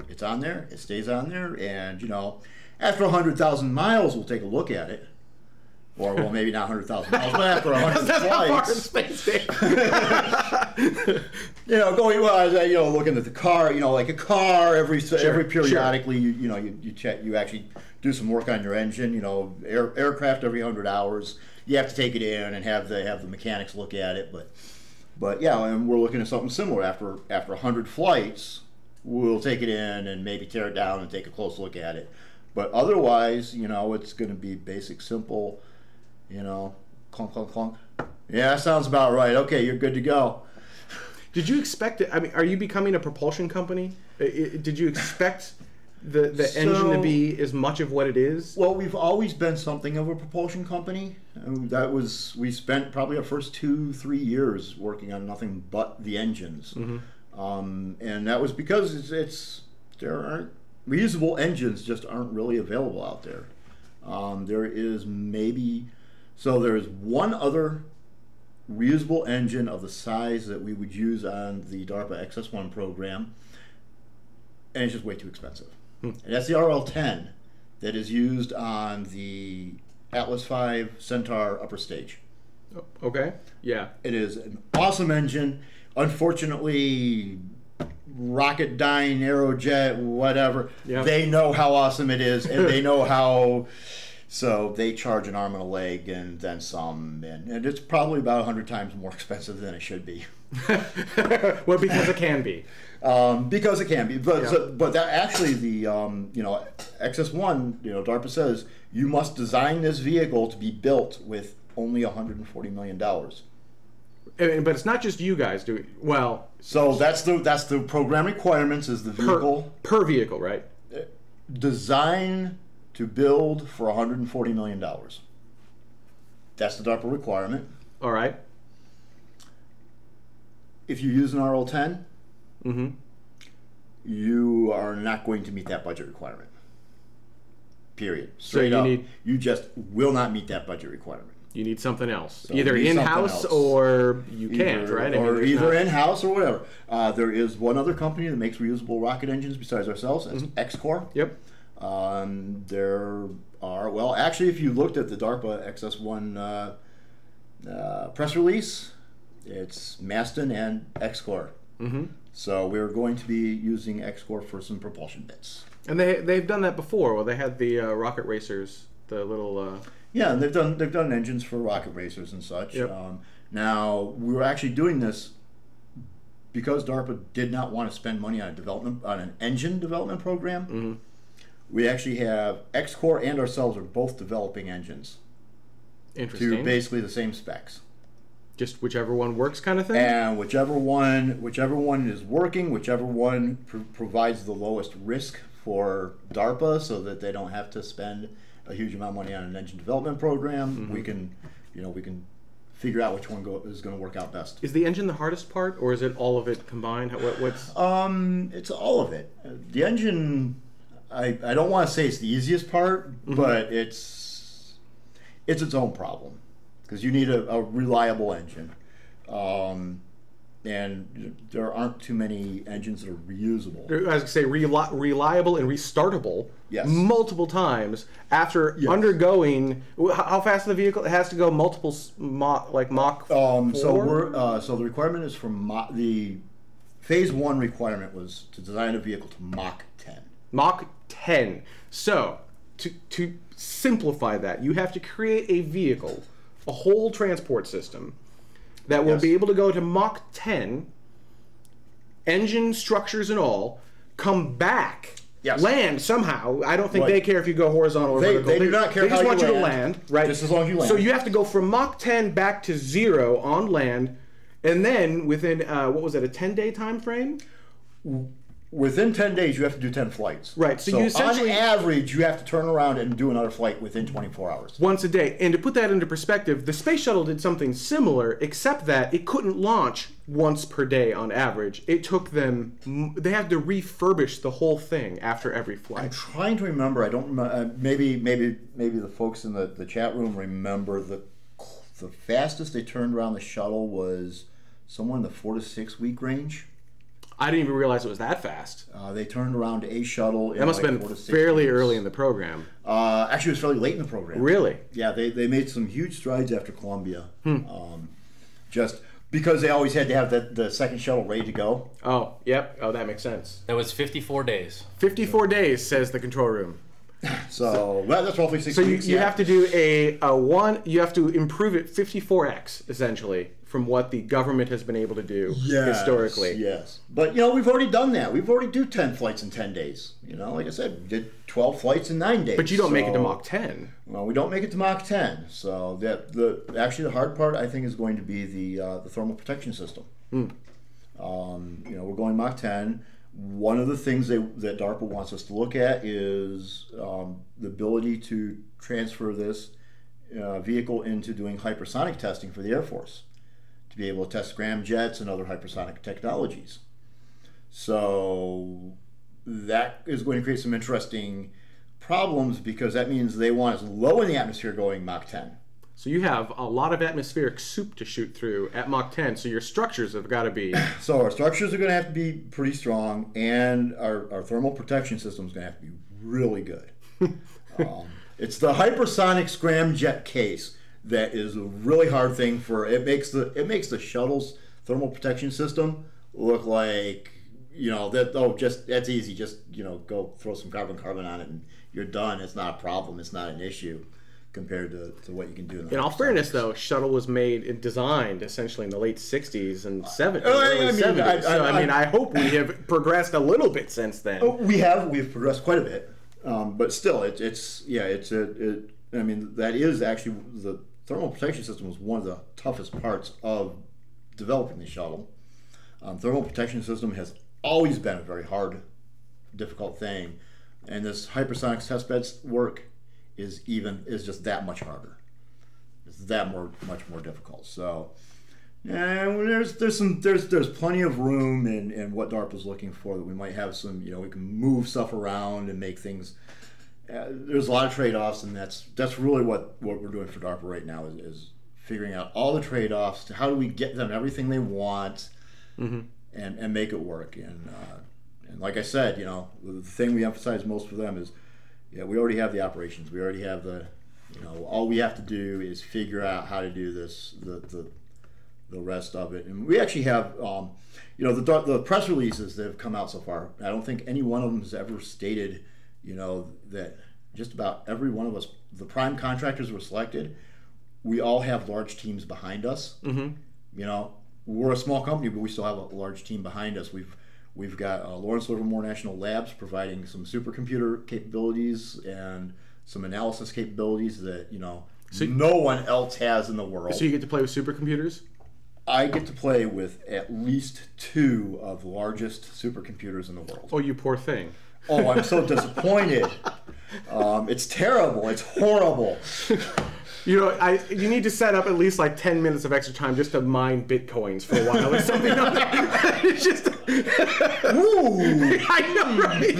it's on there, it stays on there, and you know after hundred thousand miles, we'll take a look at it. Or well, maybe not hundred thousand miles, but after hundred
That's how
flights,
space Dave.
you know, going well, you know, looking at the car, you know, like a car, every every periodically, you, you know, you, you check, you actually do some work on your engine. You know, air, aircraft every hundred hours, you have to take it in and have the have the mechanics look at it. But but yeah, and we're looking at something similar after after hundred flights, we'll take it in and maybe tear it down and take a close look at it. But otherwise, you know, it's going to be basic, simple. You know, clunk, clunk, clunk. Yeah, that sounds about right. Okay, you're good to go.
Did you expect it? I mean, are you becoming a propulsion company? Did you expect the the engine to be as much of what it is?
Well, we've always been something of a propulsion company. And That was we spent probably our first two, three years working on nothing but the engines, um, and that was because it's, it's there aren't reusable engines just aren't really available out there. Um, there is maybe so there is one other reusable engine of the size that we would use on the DARPA XS1 program, and it's just way too expensive. Hmm. And that's the RL10 that is used on the Atlas V Centaur upper stage.
Oh, okay. Yeah.
It is an awesome engine. Unfortunately, Rocketdyne, Aerojet, whatever,
Yep.
they know how awesome it is, and they know how. So they charge an arm and a leg, and then some, and, and it's probably about hundred times more expensive than it should be.
well, because it can be.
um, because it can be. But
Yeah.
so, but that actually the um, you know XS1 you know DARPA says you must design this vehicle to be built with only 140 million dollars.
But it's not just you guys doing. Well,
So that's the that's the program requirements is the
per,
vehicle
per vehicle, right?
design to build for 140 million dollars. That's the DARPA requirement.
All right.
If you use an RL10,
Mm-hmm.
you are not going to meet that budget requirement. Period. Straight
you
up,
need-
you just will not meet that budget requirement.
You need something else,
So
either in house or you can't,
Either-
right? I mean,
or either in house or whatever. Uh, there is one other company that makes reusable rocket engines besides ourselves. That's XCOR.
Yep.
Um, there are well, actually, if you looked at the DARPA XS1 uh, uh, press release, it's Masten and XCOR.
Mm-hmm.
So we're going to be using XCOR for some propulsion bits.
And they they've done that before. Well, they had the uh, rocket racers, the little. Uh,
Yeah, they've done they've done engines for rocket racers and such.
Yep.
Um, now we were actually doing this because DARPA did not want to spend money on a development on an engine development program.
Mm-hmm.
We actually have XCOR and ourselves are both developing engines to basically the same specs.
Just whichever one works, kind of thing.
And whichever one whichever one is working, whichever one pr- provides the lowest risk for DARPA, so that they don't have to spend a huge amount of money on an engine development program,
Mm-hmm.
we can, you know, we can figure out which one go, is going to work out best.
Is the engine the hardest part, or is it all of it combined? How, what, what's
Um, it's all of it. The engine, I, I don't want to say it's the easiest part,
Mm-hmm.
but it's it's its own problem because you need a, a reliable engine, um, and there aren't too many engines that are reusable.
I was gonna say reli- reliable and restartable
Yes.
multiple times after
Yes.
undergoing how fast the vehicle it has to go multiple Mach like Mach
Um, so we're uh, so the requirement is for Mach, the phase one requirement was to design a vehicle to Mach 10.
Mach 10. So, to, to simplify that, you have to create a vehicle, a whole transport system, that will
Yes.
be able to go to Mach 10, engine structures and all, come back,
Yes.
land somehow. I don't think
Right.
they care if you go horizontal or
They-
vertical.
they do not care
They just want
you
you to
land,
land, right?
just as long as you land.
So you have to go from Mach 10 back to zero on land, and then within, uh, what was it, a 10 day time frame?
Within 10 days, you have to do 10 flights.
Right, so
So,
you
on average, you have to turn around and do another flight within 24 hours.
once a day. And to put that into perspective, the space shuttle did something similar, except that it couldn't launch once per day on average. It took them, they had to refurbish the whole thing after every flight.
I'm trying to remember. I don't. Uh, maybe, maybe, maybe the folks in the, the chat room remember the the fastest they turned around the shuttle was somewhere in the four to six week range.
I didn't even realize it was that fast.
Uh, they turned around a shuttle. In
That must
like
have been fairly
weeks.
early in the program.
Uh, actually, it was fairly late in the program.
Really?
Yeah, they, they made some huge strides after Columbia.
Hmm.
Um, just because they always had to have the, the second shuttle ready to go.
Oh, yep. Oh, that makes sense.
That was 54 days.
54 days, says the control room.
So, well, that's roughly six
So you,
weeks.
you
yeah.
have to do a, a one, you have to improve it 54x, essentially, from what the government has been able to do
Yes,
historically.
Yes, but you know we've already done that. We've already do ten flights in ten days. You know, like I said, we did twelve flights in nine days.
But you don't make it to
so-
Mach 10.
Well, we don't make it to Mach ten. So that the actually the hard part I think is going to be the uh, the thermal protection system. Um, you know, we're going Mach ten. One of the things they, that DARPA wants us to look at is um, the ability to transfer this uh, vehicle into doing hypersonic testing for the Air Force to be able to test scramjets and other hypersonic technologies. So that is going to create some interesting problems because that means they want us low in the atmosphere going Mach 10.
So you have a lot of atmospheric soup to shoot through at Mach 10, so your structures have got to be.
So our structures are going to have to be pretty strong, and our, our thermal protection system is going to have to be really good. um, it's the hypersonic scramjet case that is a really hard thing for it makes the it makes the shuttle's thermal protection system look like you know that oh just that's easy just you know go throw some carbon carbon on it and you're done it's not a problem it's not an issue compared to, to what you can do in, the
In all fairness, though, shuttle was made and designed essentially in the late 60s and 70s.
Oh, I- mean,
70s.
I-
so, I,
I-
mean, I hope we have progressed a little bit since then.
Oh, we have we've progressed quite a bit, um, but still, it, it's yeah, it's a, it. I mean, that is actually the thermal protection system was one of the toughest parts of developing the shuttle. Um, thermal protection system has always been a very hard, difficult thing, and this hypersonic testbeds work is even is just that much harder. It's that more much more difficult. So. And there's there's some there's there's plenty of room in, in what DARPA's looking for that we might have some you know we can move stuff around and make things. Uh, there's a lot of trade-offs and that's that's really what what we're doing for DARPA right now is, is figuring out all the trade-offs to how do we get them everything they want and and make it work and uh, and like I said you know the thing we emphasize most for them is yeah we already have the operations we already have the you know all we have to do is figure out how to do this the the the rest of it. And we actually have, um, you know, the the press releases that have come out so far. I don't think any one of them has ever stated, you know, that just about every one of us, the prime contractors were selected. We all have large teams behind us. Mm-hmm. You know, we're a small company, but we still have a large team behind us. We've we've got uh, Lawrence Livermore National Labs providing some supercomputer capabilities and some analysis capabilities that you know no one else has in the world.
So you get to play with supercomputers?
I get to play with at least two of the largest supercomputers in the world.
Oh, you poor thing.
Oh, I'm so disappointed. Um, it's terrible. It's horrible.
You know, I you need to set up at least like 10 minutes of extra time just to mine bitcoins for a while or something. it's just.
Ooh.
I know, right?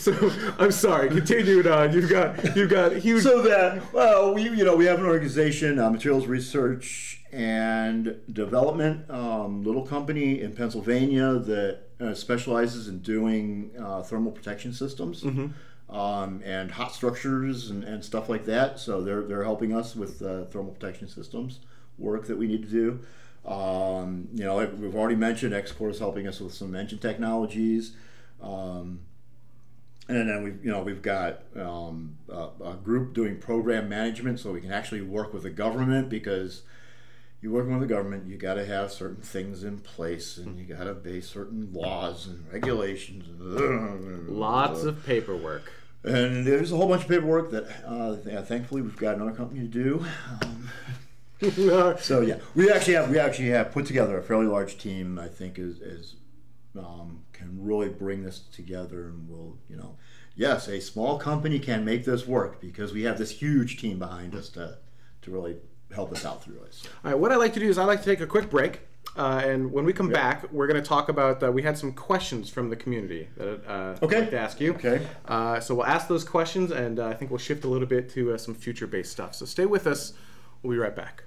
so I'm sorry. Continue on. You've got you've got huge.
So that well, we you know we have an organization, uh, materials research and development, um, little company in Pennsylvania that uh, specializes in doing uh, thermal protection systems. Um, and hot structures and, and stuff like that. So they're, they're helping us with uh, thermal protection systems work that we need to do. Um, you know, we've already mentioned XCOR is helping us with some engine technologies. Um, and then we've you know we've got um, a, a group doing program management, so we can actually work with the government because you're working with the government, you got to have certain things in place, and you got to base certain laws and regulations.
Lots of paperwork.
And there's a whole bunch of paperwork that, uh, yeah, thankfully, we've got another company to do. Um, so yeah, we actually have we actually have put together a fairly large team. I think is is um, can really bring this together and we'll you know, yes, a small company can make this work because we have this huge team behind us to, to really help us out through it. So.
All right, what I like to do is I like to take a quick break. Uh, and when we come back, we're going to talk about. Uh, we had some questions from the community that uh,
Okay.
I'd like to ask you.
Okay.
Uh, so we'll ask those questions, and uh, I think we'll shift a little bit to uh, some future-based stuff. So stay with us. We'll be right back.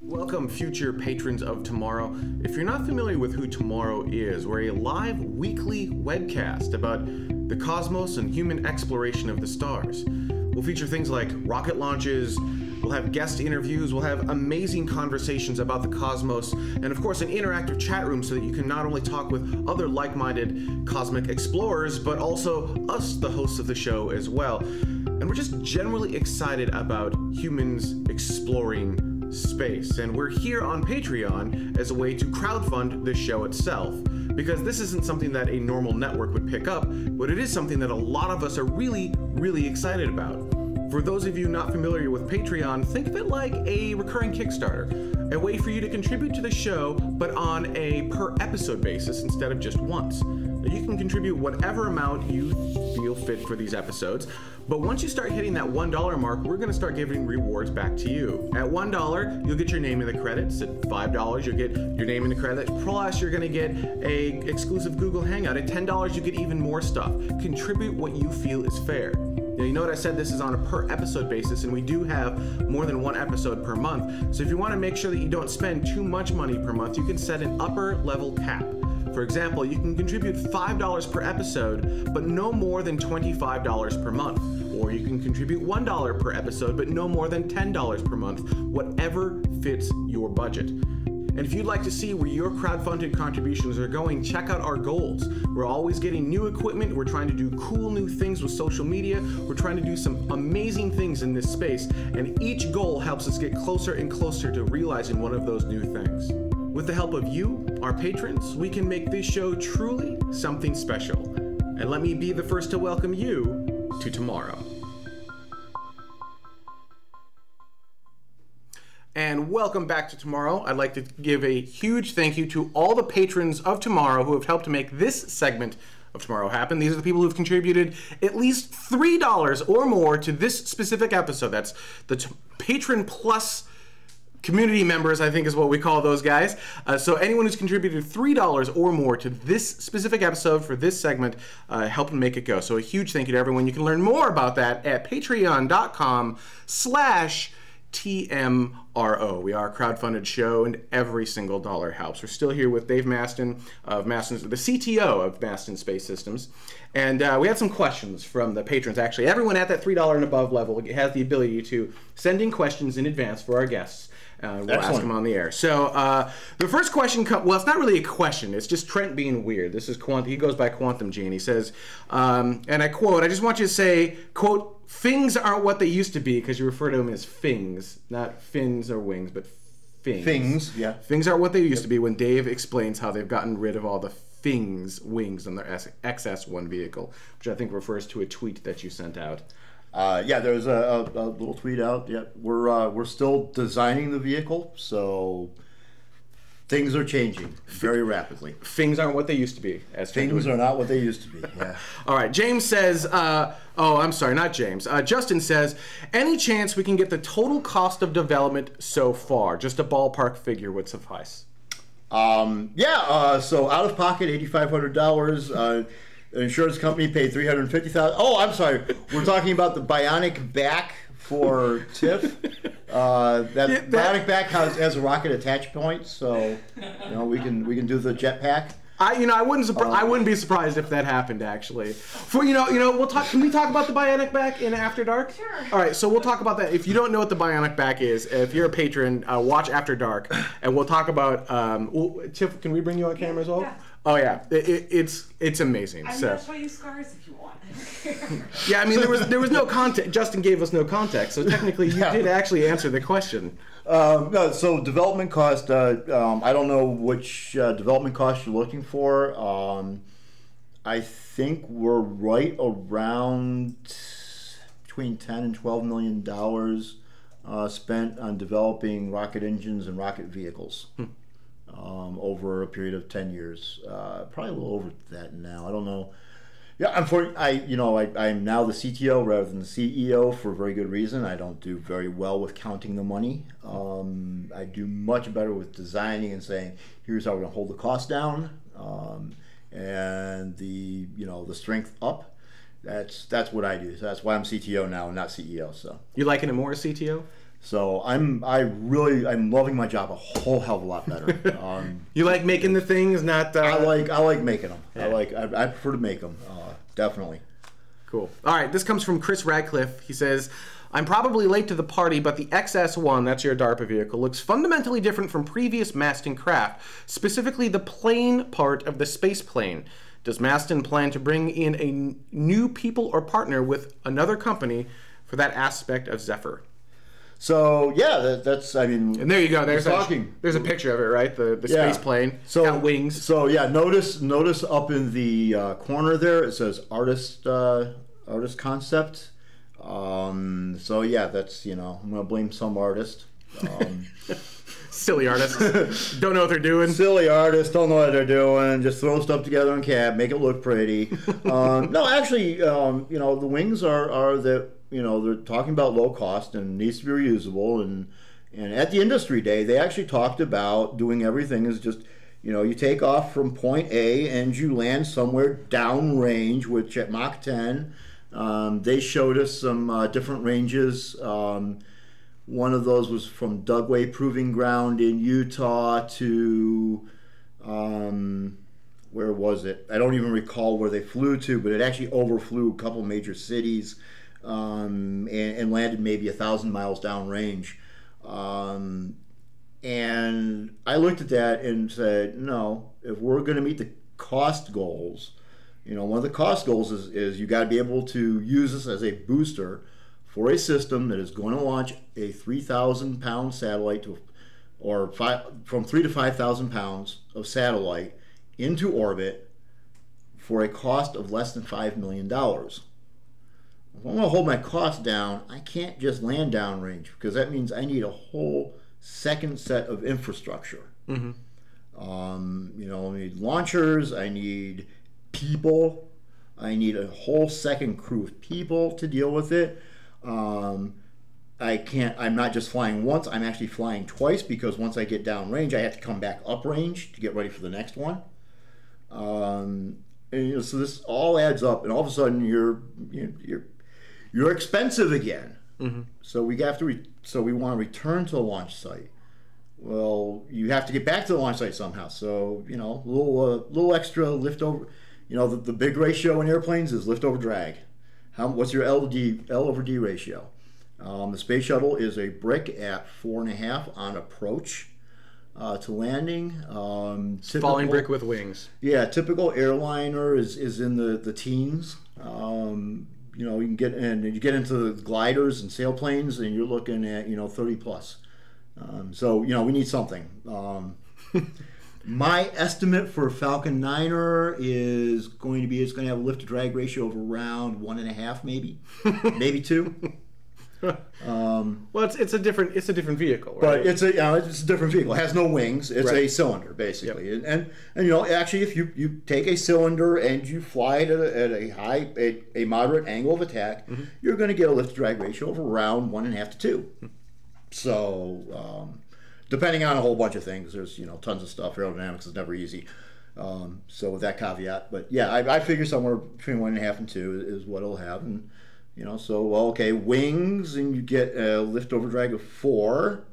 Welcome, future patrons of Tomorrow. If you're not familiar with who Tomorrow is, we're a live weekly webcast about the cosmos and human exploration of the stars. We'll feature things like rocket launches, we'll have guest interviews, we'll have amazing conversations about the cosmos, and of course, an interactive chat room so that you can not only talk with other like minded cosmic explorers, but also us, the hosts of the show, as well. And we're just generally excited about humans exploring space. And we're here on Patreon as a way to crowdfund the show itself. Because this isn't something that a normal network would pick up, but it is something that a lot of us are really, really excited about. For those of you not familiar with Patreon, think of it like a recurring Kickstarter, a way for you to contribute to the show, but on a per episode basis instead of just once. You can contribute whatever amount you feel fit for these episodes, but once you start hitting that $1 mark, we're going to start giving rewards back to you. At $1, you'll get your name in the credits. At $5, you'll get your name in the credits. Plus, you're going to get a exclusive Google Hangout. At $10, you get even more stuff. Contribute what you feel is fair. Now, you know what I said? This is on a per episode basis, and we do have more than one episode per month. So if you want to make sure that you don't spend too much money per month, you can set an upper level cap. For example, you can contribute $5 per episode, but no more than $25 per month. Or you can contribute $1 per episode, but no more than $10 per month, whatever fits your budget. And if you'd like to see where your crowdfunded contributions are going, check out our goals. We're always getting new equipment. We're trying to do cool new things with social media. We're trying to do some amazing things in this space. And each goal helps us get closer and closer to realizing one of those new things. With the help of you, our patrons, we can make this show truly something special. And let me be the first to welcome you to tomorrow. And welcome back to Tomorrow. I'd like to give a huge thank you to all the patrons of Tomorrow who have helped to make this segment of Tomorrow happen. These are the people who've contributed at least $3 or more to this specific episode. That's the Patron Plus community members, I think is what we call those guys. Uh, so anyone who's contributed $3 or more to this specific episode for this segment, uh, helping make it go. So a huge thank you to everyone. You can learn more about that at patreon.com slash TMRO. We are a crowdfunded show, and every single dollar helps. We're still here with Dave Masten of Masten's, the CTO of Masten Space Systems, and uh, we had some questions from the patrons. Actually, everyone at that three dollar and above level has the ability to send in questions in advance for our guests. Uh, we'll ask them on the air. So uh, the first question, well, it's not really a question. It's just Trent being weird. This is quant. He goes by Quantum Gene. He says, um, and I quote: "I just want you to say, quote, things aren't what they used to be because you refer to them as things, not fins or wings, but things.
Things, yeah.
Things aren't what they used to be. When Dave explains how they've gotten rid of all the things wings on their XS1 vehicle, which I think refers to a tweet that you sent out.
Uh, yeah, there's a, a, a little tweet out. Yeah, we're uh, we're still designing the vehicle, so things are changing very rapidly.
Things aren't what they used to be. As
Things are not what they used to be. Yeah.
All right, James says, uh, oh, I'm sorry, not James. Uh, Justin says, any chance we can get the total cost of development so far? Just a ballpark figure would suffice.
Um, yeah. Uh, so out of pocket, eighty five hundred dollars. Uh, the insurance company paid three hundred fifty thousand. Oh, I'm sorry. We're talking about the bionic back for Tiff. Uh, that,
Yeah,
bionic back has, has a rocket attach point, so you know we can we can do the jetpack.
I, you know, I wouldn't, surpri- I wouldn't be surprised if that happened. Actually, for you know, you know, we'll talk. Can we talk about the bionic back in After Dark?
Sure.
All right, so we'll talk about that. If you don't know what the bionic back is, if you're a patron, uh, watch After Dark, and we'll talk about. Um, well, Tiff, can we bring you on camera as well?
Yeah.
Oh yeah, it, it, it's it's amazing.
I'm
so
gonna show you scars if you want.
yeah, I mean there was there was no context. Justin gave us no context, so technically you
Yeah.
did actually answer the question.
Um, no, so development cost. Uh, um, I don't know which uh, development cost you're looking for. Um, I think we're right around between ten and twelve million dollars uh, spent on developing rocket engines and rocket vehicles um, over a period of ten years, uh, probably a little over that now. I don't know. Yeah, I'm for I you know I I'm now the CTO rather than the CEO for a very good reason. I don't do very well with counting the money. Um, I do much better with designing and saying here's how we're gonna hold the cost down um, and the you know the strength up. That's that's what I do. So that's why I'm CTO now not CEO. So.
You liking it more CTO?
So I'm I really I'm loving my job a whole hell of a lot better. Um,
You like making the things, not. Uh,
I like I like making them. I like I, I prefer to make them. Uh, definitely.
Cool. All right, this comes from Chris Radcliffe. He says, I'm probably late to the party, but the XS1, that's your DARPA vehicle, looks fundamentally different from previous Masten craft, specifically the plane part of the space plane. Does Masten plan to bring in a n- new people or partner with another company for that aspect of Xephyr?
So yeah, that, that's I mean.
And there you go. There's a,
talking.
There's a picture of it, right? The the
Yeah.
space plane.
So
got wings.
So yeah, notice notice up in the uh, corner there it says artist uh, artist concept. Um, so yeah, that's you know I'm gonna blame some artist. Um,
Silly artists. Don't know what they're doing.
silly artists don't know what they're doing. Just throw stuff together in CAD, make it look pretty. um, no, actually, um, you know the wings are are that you know they're talking about low cost and needs to be reusable and and at the industry day they actually talked about doing everything is just you know you take off from point A and you land somewhere downrange, which at Mach 10 um, they showed us some uh, different ranges. Um, one of those was from Dugway Proving Ground in Utah to um, where was it? I don't even recall where they flew to, but it actually overflew a couple major cities um, and, and landed maybe a thousand miles downrange. Um, and I looked at that and said, no, if we're going to meet the cost goals, you know, one of the cost goals is, is you got to be able to use this as a booster for a system that is going to launch a 3,000 pound satellite to, or five, from three to 5,000 pounds of satellite into orbit for a cost of less than $5 million. If I want to hold my cost down, I can't just land downrange because that means I need a whole second set of infrastructure. Um, you know, I need launchers, I need people, I need a whole second crew of people to deal with it. Um, I can't, I'm not just flying once, I'm actually flying twice because once I get downrange, I have to come back uprange to get ready for the next one. Um, and, you know, so this all adds up, and all of a sudden you're you're you're, you're expensive again. So we have to re- so we want to return to the launch site. Well, you have to get back to the launch site somehow. So you know, a little uh, little extra lift over. You know, the, the big ratio in airplanes is lift over drag. How what's your L D L over D ratio? Um, the space shuttle is a brick at four and a half on approach uh, to landing. Um,
Falling brick with wings.
yeah, typical airliner is, is in the, the teens. Um, you know, you can get and you get into the gliders and sailplanes, and you're looking at you know 30 plus. Um, so you know we need something. Um, my estimate for Falcon Niner is going to be it's going to have a lift to drag ratio of around one and a half, maybe, maybe two.
Well, it's, it's a different it's a different vehicle, right?
But it's a it's a different vehicle. It has no wings. It's a cylinder basically. And, and and you know actually if you, you take a cylinder and you fly it at a, at a high a, a moderate angle of attack, you're going to get a lift drag ratio of around one and a half to two. So um, depending on a whole bunch of things, there's you know tons of stuff. Aerodynamics is never easy. Um, so with that caveat, but yeah, I, I figure somewhere between one and a half and two is what it'll have, and you know, so well, okay, wings, and you get a lift over drag of four,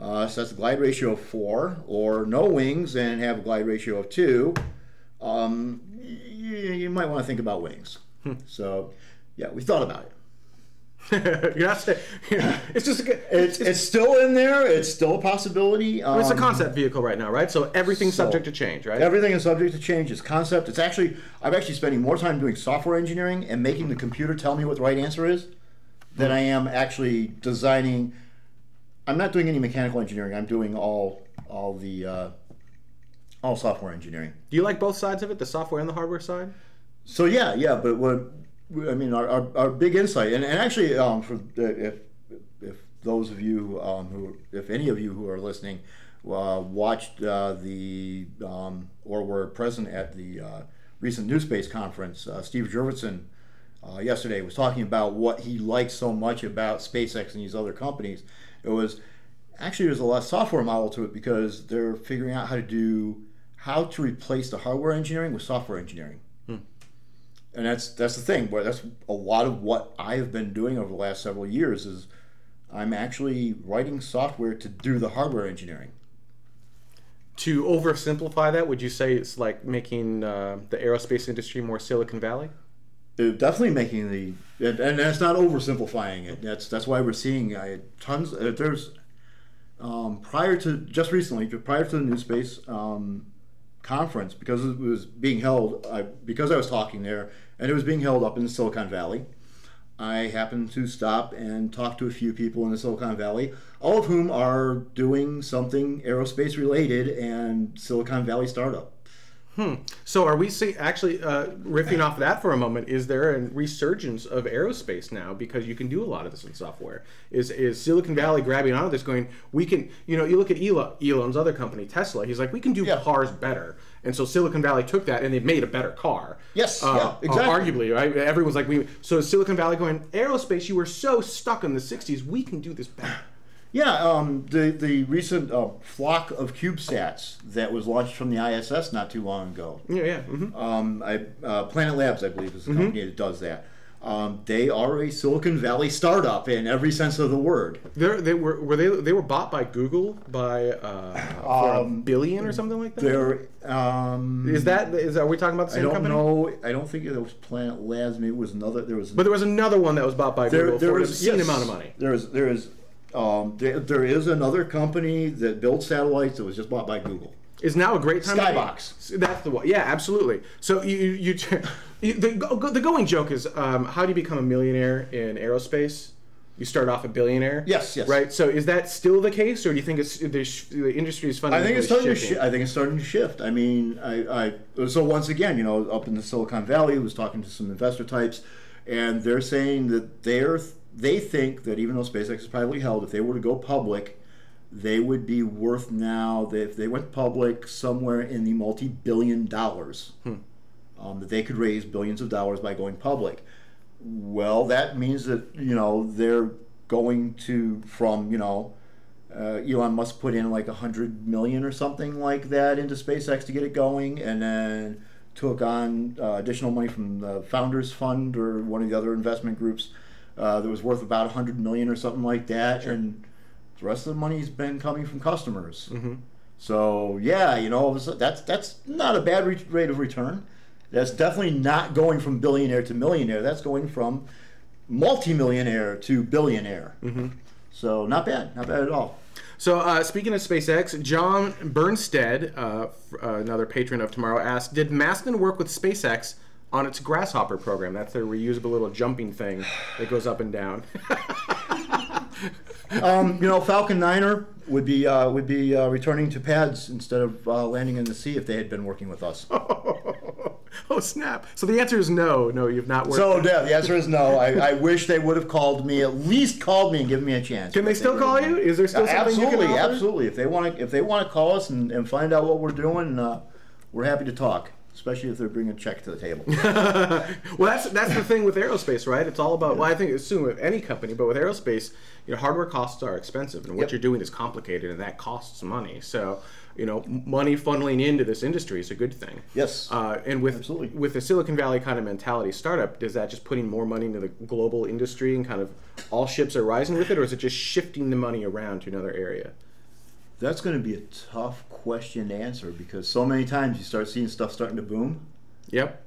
uh, so that's a glide ratio of four, or no wings and have a glide ratio of two. Um, you, you might want to think about wings. So, yeah, we thought about it.
It's just a, good-
It's, it's still in there. It's still a possibility. Um,
it's a concept vehicle right now, right? So everything's
so-
subject to change, right?
Everything is subject to change. It's concept. It's actually I'm actually spending more time doing software engineering and making the computer tell me what the right answer is than I am actually designing. I'm not doing any mechanical engineering. I'm doing all all the uh, all software engineering.
Do you like both sides of it, the software and the hardware side?
So yeah, yeah, but what I mean, our, our, our big insight, and, and actually, um, for if if those of you um, who, if any of you who are listening, uh, watched uh, the um, or were present at the uh, recent New Space conference, uh, Steve Jurvetson uh, yesterday was talking about what he likes so much about SpaceX and these other companies. It was actually there's a lot of software model to it because they're figuring out how to do how to replace the hardware engineering with software engineering. And that's that's the thing. Where that's a lot of what I have been doing over the last several years is I'm actually writing software to do the hardware engineering.
To oversimplify that, would you say it's like making uh, the aerospace industry more Silicon Valley?
Uh, definitely making the and, and that's not oversimplifying it. That's that's why we're seeing I, tons. Uh, there's um, prior to just recently, prior to the New Space um, conference, because it was being held, I, because I was talking there, and it was being held up in Silicon Valley. I happened to stop and talk to a few people in the Silicon Valley, all of whom are doing something aerospace related and Silicon Valley startup. Hmm.
So are we see, actually uh, riffing off that for a moment? Is there a resurgence of aerospace now because you can do a lot of this in software? Is is Silicon Valley grabbing onto this, going, we can, you know, you look at Elon, Elon's other company, Tesla. He's like, we can do
Yeah.
cars better, and so Silicon Valley took that and they made a better car.
Yes,
Uh,
yeah,
uh,
exactly.
Arguably, right? Everyone's like, we. So Silicon Valley going aerospace? You were so stuck in the '60s. We can do this better.
Yeah, um, the the recent uh, flock of CubeSats that was launched from the ISS not too long ago.
Yeah, yeah. hmm
Um, I, uh, Planet Labs, I believe, is the company that does that. Um, they are a Silicon Valley startup in every sense of the word.
They're, they were were they they were bought by Google by uh, for a billion or something like that.
Um,
Is that is are we talking about the
I
same
don't
company?
know. I don't think it was Planet Labs. Maybe it was another. There was
But there was another one that was bought by
there,
Google
there
for
was
an obscene
yes,
amount of money.
There is there is um, there, there is another company that built satellites that was just bought by Google.
Is now a great time. to-
Skybox.
That's the one. Yeah, absolutely. So you you, you the the going joke is um, how do you become a millionaire in aerospace? You start off a billionaire.
Yes, yes.
Right. So is that still the case, or do you think it's the, industry is
I think it's starting to.
shifting?
Shi- I think it's starting to shift. I mean, I, I so once again, you know, up in the Silicon Valley, I was talking to some investor types, and they're saying that they're they think that even though SpaceX is privately held, if they were to go public, they would be worth now. If they went public, somewhere in the multi-billion dollars, um, that they could raise billions of dollars by going public. Well, that means that you know they're going to from you know uh, Elon Musk put in like a hundred million or something like that into SpaceX to get it going, and then took on uh, additional money from the Founders Fund or one of the other investment groups uh, that was worth about a hundred million or something like that, and the rest of the money's been coming from customers. So yeah, you know all of a sudden, that's that's not a bad re- rate of return. That's definitely not going from billionaire to millionaire. That's going from multimillionaire to billionaire. So not bad, not bad at all.
So, uh, speaking of SpaceX, John Bernstead, uh, f- uh, another patron of Tomorrow, asked Did Masten work with SpaceX on its Grasshopper program? That's their reusable little jumping thing that goes up and down.
Um, you know, Falcon Niner would be uh, would be uh, returning to pads instead of uh, landing in the sea if they had been working with us.
oh, snap. So, the answer is no. No, you've not worked.
So yeah, the answer is no. I, I wish they would have called me, at least called me and given me a chance.
Can they still call you? Is there still something you can
absolutely,
offer?
absolutely. If they want to, if they want to call us and, and find out what we're doing, uh, we're happy to talk. Especially if they're bringing a check to the table.
well, that's that's the thing with aerospace, right? It's all about. Well, I think assume with any company, but with aerospace, you know, hardware costs are expensive, and what
Yep.
you're doing is complicated, and that costs money. So, you know, money funneling into this industry is a good thing.
Yes.
Uh, and with
Absolutely.
with the Silicon Valley kind of mentality startup, does that just putting more money into the global industry and kind of all ships are rising with it, or is it just shifting the money around to another area?
That's going to be a tough question to answer because so many times you start seeing stuff starting to boom,
Yep.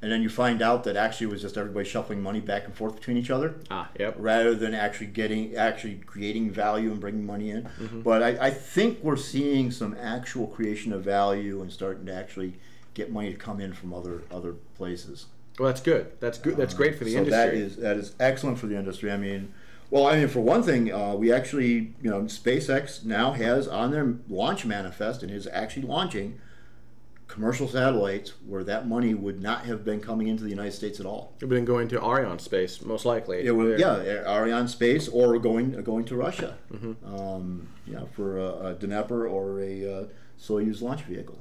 and then you find out that actually it was just everybody shuffling money back and forth between each other.
Ah. Yep.
rather than actually getting actually creating value and bringing money in.
Mm-hmm.
But I, I think we're seeing some actual creation of value and starting to actually get money to come in from other other places.
Well, that's good. That's good. That's great for the
so
industry.
that is that is excellent for the industry. I mean, well, I mean, for one thing, uh, we actually, you know, SpaceX now has on their launch manifest and is actually launching commercial satellites where that money would not have been coming into the United States at all.
We've been going to Ariane space, most likely.
It would, yeah, Ariane space or going going to Russia, um, yeah, for a, a Dnepr or a uh, Soyuz launch vehicle.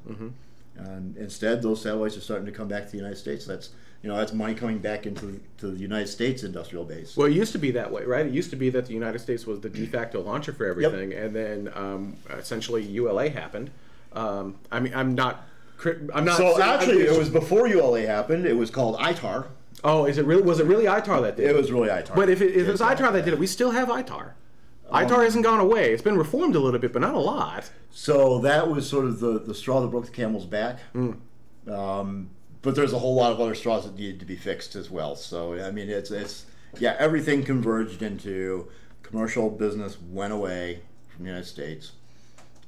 And instead, those satellites are starting to come back to the United States. That's you know that's money coming back into to the United States industrial base.
Well, it used to be that way, right? It used to be that the United States was the de facto launcher for everything, and then um, essentially ULA happened. Um, I mean, I'm not. I'm not.
so
saying-
actually, it was before ULA happened. It was called ITAR.
Oh, is it really? Was it really ITAR that did
It It was really ITAR.
But if it, if it was ITAR that did it, we still have ITAR. ITAR hasn't gone away. It's been reformed a little bit, but not a lot.
So that was sort of the, the straw that broke the camel's back. Um, but there's a whole lot of other straws that needed to be fixed as well. So I mean, it's it's yeah, everything converged into commercial business went away from the United States,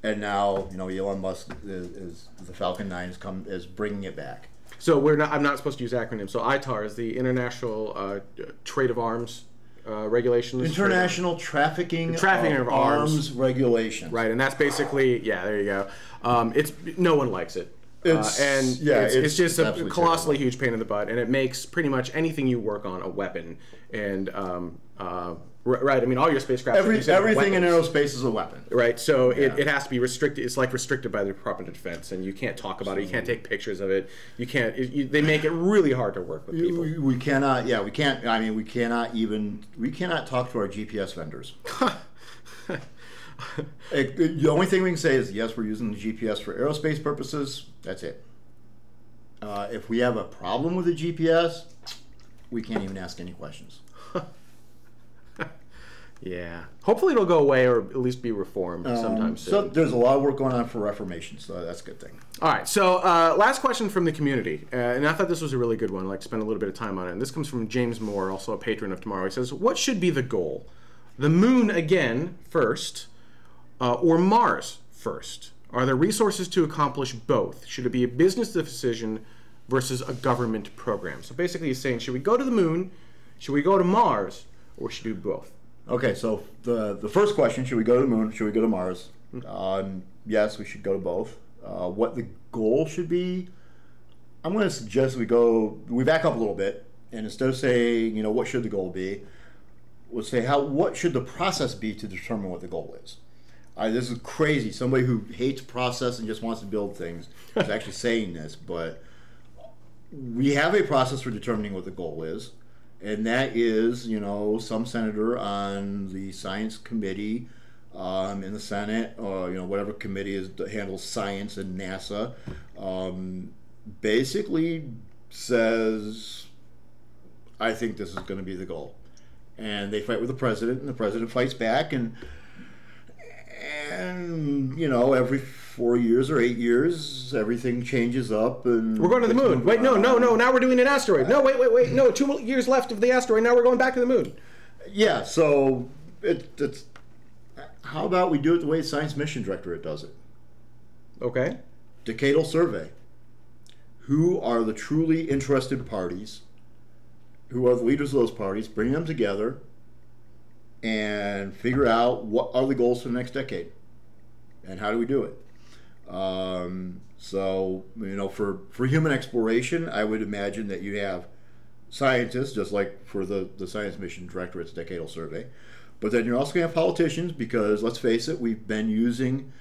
and now you know Elon Musk is, is the Falcon Nine is come is bringing it back.
So we're not. I'm not supposed to use acronyms. So ITAR is the International uh, Trade of Arms uh, Regulations.
International trafficking,
Trafficking
of,
of arms.
arms regulations.
Right, and that's basically yeah. There you go. Um, it's no one likes it.
It's-
uh, and
yeah,
it's,
it's-
it's just a colossally huge pain in the butt, and it makes pretty much anything you work on a weapon. And um, uh, r- right, I mean, all your spacecraft.
Every, everything in aerospace is a weapon.
Right, so it,
Yeah.
it has to be restricted. It's like restricted by the Department of Defense, and you can't talk about it. You can't take pictures of it. You can't. It, you, they make it really hard to work with people.
We, we cannot. Yeah, we can't. I mean, we cannot even. We cannot talk to our GPS vendors. It- it- the only thing we can say is yes, we're using the GPS for aerospace purposes. That's it. Uh, if we have a problem with the GPS, we can't even ask any questions.
Yeah, hopefully it'll go away or at least be reformed sometime
Um,
soon.
so there's a lot of work going on for reformation, so that's a good thing.
All right, so uh, last question from the community, uh, and I thought this was a really good one. I'd like to spend a little bit of time on it. And this comes from James Moore, also a patron of Tomorrow. He says, "What should be the goal? The moon again first, uh, or Mars first? Are there resources to accomplish both? Should it be a business decision versus a government program?" So basically, he's saying, should we go to the moon? Should we go to Mars, or should we do both?
Okay, so the the first question: Should we go to the moon? Should we go to Mars? Um, yes, we should go to both. Uh, what the goal should be? I'm going to suggest we go. We back up a little bit, and instead of saying, you know, what should the goal be, we'll say how. What should the process be to determine what the goal is? Uh, this is crazy. Somebody who hates process and just wants to build things is actually saying this, but we have a process for determining what the goal is, and that is, you know, some senator on the science committee um, in the Senate, or you know, whatever committee is that handles science and NASA, um, basically says, "I think this is going to be the goal," and they fight with the president, and the president fights back, and and you know, every four years or eight years, everything changes up, and
We're going to the moon. Wait, no, no, no. Now we're doing an asteroid. No, wait, wait, wait. No, two years left of the asteroid. Now we're going back to the moon.
Yeah, so it, it's. How about we do it the way Science Mission Directorate does it?
Okay.
Decadal survey. Who are the truly interested parties? Who are the leaders of those parties? Bring them together and figure out what are the goals for the next decade and how do we do it. Um, so, you know, for, for human exploration, I would imagine that you have scientists, just like for the, the Science Mission Directorate's decadal survey. But then you're also going to have politicians because, let's face it, we've been using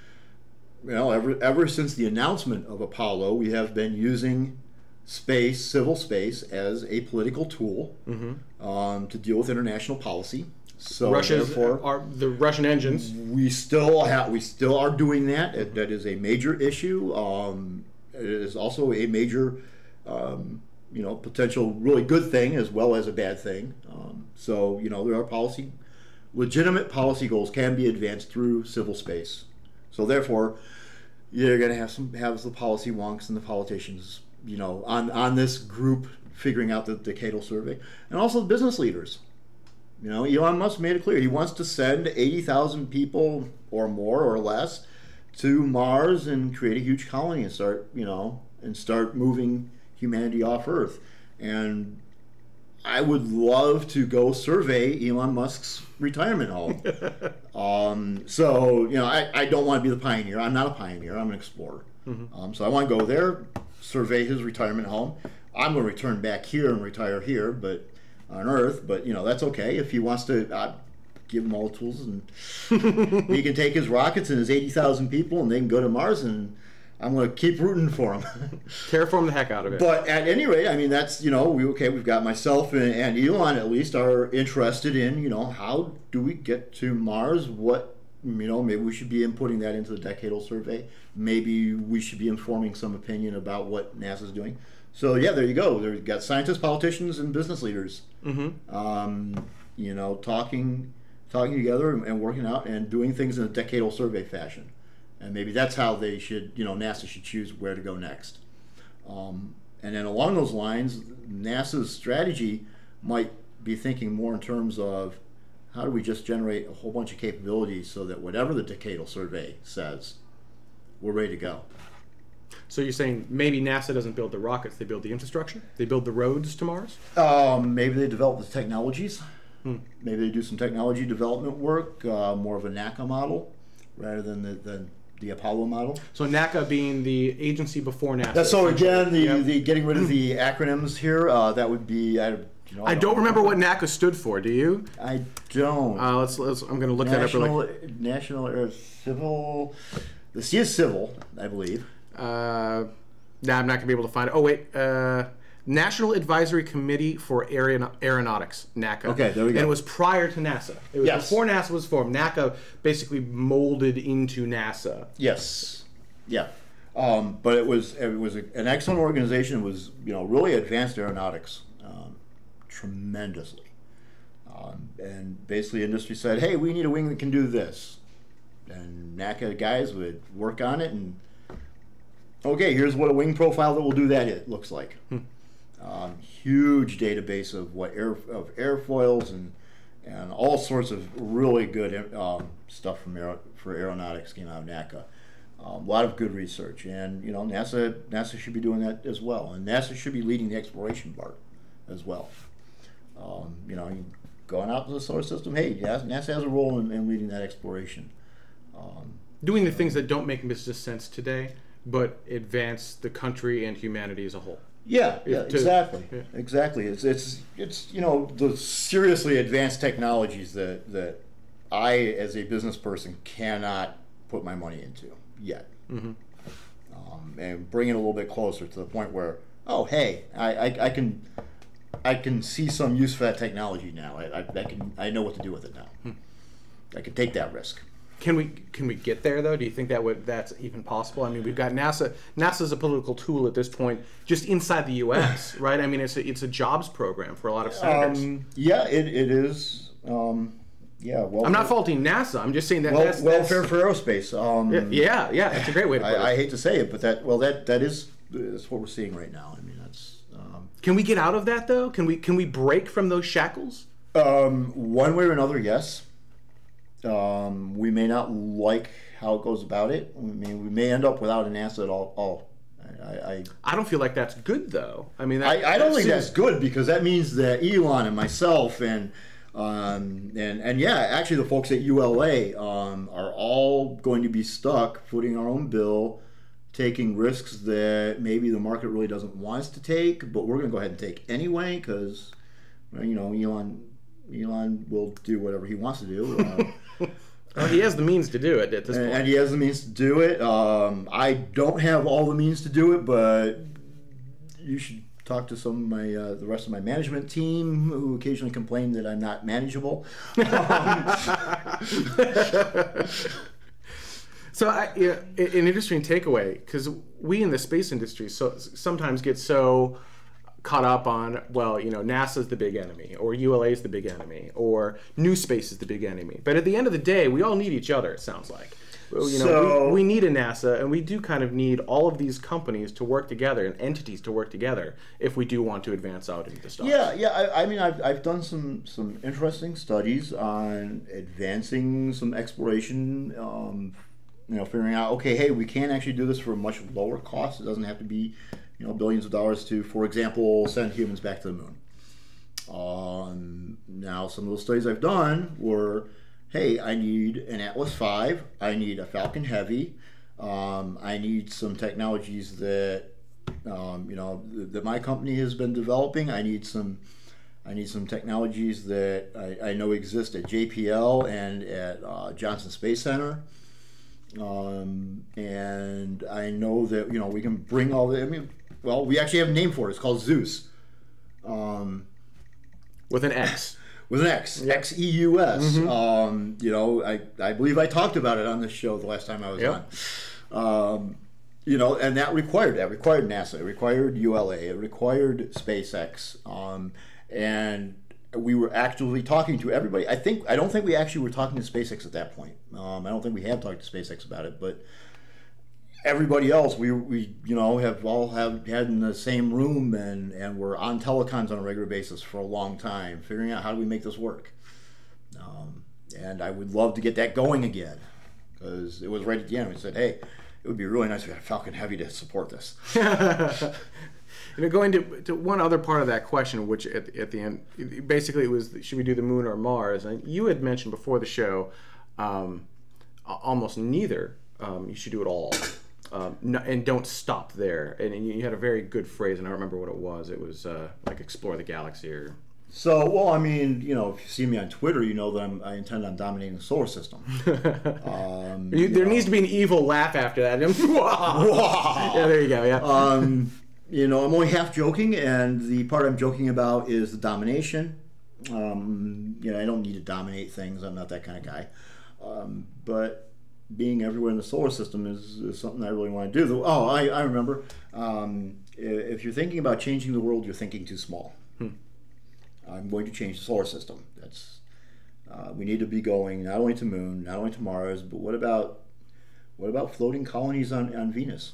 well, ever ever since the announcement of Apollo, we have been using space, civil space, as a political tool um, to deal with international policy. So
Russia's
therefore,
are the Russian engines.
we still have we still are doing that. It, that is a major issue. Um, it is also a major, um, you know, potential really good thing as well as a bad thing. Um, so you know, there are policy, legitimate policy goals can be advanced through civil space. So therefore, you're going to have some have the policy wonks and the politicians, you know, on on this group figuring out the decadal survey, and also the business leaders. You know, Elon Musk made it clear he wants to send 80,000 people or more or less to Mars and create a huge colony and start, you know, and start moving humanity off Earth. And I would love to go survey Elon Musk's retirement home. um, so, you know, I, I don't want to be the pioneer. I'm not a pioneer. I'm an explorer. Um, so I want to go there, survey his retirement home. I'm going to return back here and retire here, but on Earth. But you know that's okay if he wants to. Uh, give him all the tools, and he can take his rockets and his eighty thousand people, and they can go to Mars. And I'm going to keep rooting for him.
Terraform the heck out of it.
But at any rate, I mean, that's you know, we okay. We've got myself and, and Elon at least are interested in you know how do we get to Mars? What you know, maybe we should be inputting that into the decadal survey. Maybe we should be informing some opinion about what NASA's doing. So yeah, there you go. They've got scientists, politicians, and business leaders. Mm-hmm. Um, you know, talking talking together and, and working out and doing things in a decadal survey fashion. And maybe that's how they should, you know, NASA should choose where to go next. Um, and then along those lines, NASA's strategy might be thinking more in terms of how do we just generate a whole bunch of capabilities so that whatever the decadal survey says, we're ready to go.
So you're saying maybe NASA doesn't build the rockets; they build the infrastructure. They build the roads to Mars.
Um, maybe they develop the technologies. Maybe they do some technology development work, uh, more of a NACA model rather than the, the, the Apollo model.
So NACA being the agency before NASA.
That's so again the,
Yep.
the getting rid of the acronyms here. Uh, that would be I, you know,
I don't remember what NACA stood for. Do you?
I don't.
Uh, let's, let's. I'm going to look that up.
National
Really.
National Air Civil. The C is civil, I believe.
Uh, nah, I'm not going to be able to find it. Oh wait. Uh, National Advisory Committee for Aeron- Aeronautics, NACA.
Okay, there we go.
And it was prior to NASA. It was
Yes.
before NASA was formed. NACA basically molded into NASA.
Yes. Yeah. Um, but it was it was a, an excellent organization. It was you know really advanced aeronautics, um, tremendously. Um, and basically, industry said, "Hey, we need a wing that can do this," and NACA guys would work on it and. Okay, here's what a wing profile that will do that. It looks like um, huge database of what air of airfoils and and all sorts of really good um, stuff from aer- for aeronautics came out of NACA. Um, a lot of good research, and you know NASA NASA should be doing that as well, and NASA should be leading the exploration part as well. Um, you know, going out to the solar system. Hey, NASA has a role in, in leading that exploration.
Doing the things that don't make business sense today, but advance the country and humanity as a whole.
Yeah, yeah,
to-
exactly,
yeah.
exactly. It's it's it's you know the seriously advanced technologies that that I as a business person cannot put my money into yet, mm-hmm. um, and bring it a little bit closer to the point where oh hey I, I, I can I can see some use for that technology now. I, I, I can I know what to do with it now. I can take that risk.
Can we can we get there though? Do you think that would that's even possible? I mean, we've got NASA. NASA's a political tool at this point, just inside the U.S., right? I mean, it's a, it's a jobs program for a lot of senators.
Um, yeah, it, it is. Um, yeah, well,
I'm not faulting NASA. I'm just saying that
well,
that's,
welfare
that's
for aerospace. Um,
yeah, yeah. That's a great way to put it.
I, I hate to say it, but that well, that that is that's what we're seeing right now. I mean, that's um,
Can we get out of that though? Can we can we break from those shackles?
um, one way or another. Yes, um, we may not like how it goes about it. I mean, we may end up without an NASA at all. all. I, I,
I don't feel like that's good though. I mean, that,
I, I don't
that
think
seems-
that's good because that means that Elon and myself and um, and and yeah, actually the folks at ULA um, are all going to be stuck footing our own bill, taking risks that maybe the market really doesn't want us to take, but we're going to go ahead and take anyway because you know Elon Elon will do whatever he wants to do. Uh,
Well, he has the means to do it at this
and,
point.
and he has the means to do it. Um, I don't have all the means to do it, but you should talk to some of my uh, the rest of my management team who occasionally complain that I'm not manageable.
So, I, yeah, a- an interesting takeaway because we in the space industry so sometimes get so caught up on well, you know, NASA's the big enemy, or ULA is the big enemy, or new space is the big enemy. But at the end of the day, we all need each other. It sounds like. Well, You know,
So-
we, we need a NASA, and we do kind of need all of these companies to work together and entities to work together if we do want to advance out into the stars.
yeah, yeah. I, I mean, I've, I've done some some interesting studies on advancing some exploration. Um, you know, figuring out okay, hey, we can actually do this for a much lower cost. It doesn't have to be, you know, billions of dollars to, for example, send humans back to the moon. Um, now, some of those studies I've done were, hey, I need an Atlas V, I need a Falcon Heavy, Um, I need some technologies that um, you know th- that my company has been developing. I need some I need some technologies that I, I know exist at JPL and at uh, Johnson Space Center. Um, and I know that you know we can bring all the. I mean, well, we actually have a name for it. It's called XEUS. Um,
With an X.
with an X, X E U S. Um, you know, I, I believe I talked about it on this show the last time I was
Yep.
on. Um, you know, and that required that required NASA, it required ULA, it required SpaceX, um, and we were actively talking to everybody. I think I don't think we actually were talking to SpaceX at that point. Um, I don't think we have talked to SpaceX about it, but everybody else we, we you know have all have had in the same room and and we're on telecons on a regular basis for a long time figuring out how do we make this work um, and i would love to get that going again because it was right at the end we said hey it would be really nice if we had falcon heavy to support this
You know, going to, to one other part of that question, which at, at the end, basically it was, should we do the moon or Mars? And you had mentioned before the show, um, almost neither. Um, you should do it all, um, no, and don't stop there. And you had a very good phrase, and I don't remember what it was. It was uh, like explore the galaxy, or
so well i mean you know if you see me on twitter you know that I'm, i intend on dominating the solar system um,
you, there needs to be an evil laugh after that. yeah, there you go. Yeah.
um, you know, I'm only half joking, and the part I'm joking about is the domination. Um, you know, I don't need to dominate things. I'm not that kind of guy. Um, but being everywhere in the solar system is, is something I really want to do. Oh, I, I remember. Um, if you're thinking about changing the world, you're thinking too small. I'm going to change the solar system. That's uh, we need to be going not only to moon, not only to Mars, but what about what about floating colonies on, on Venus?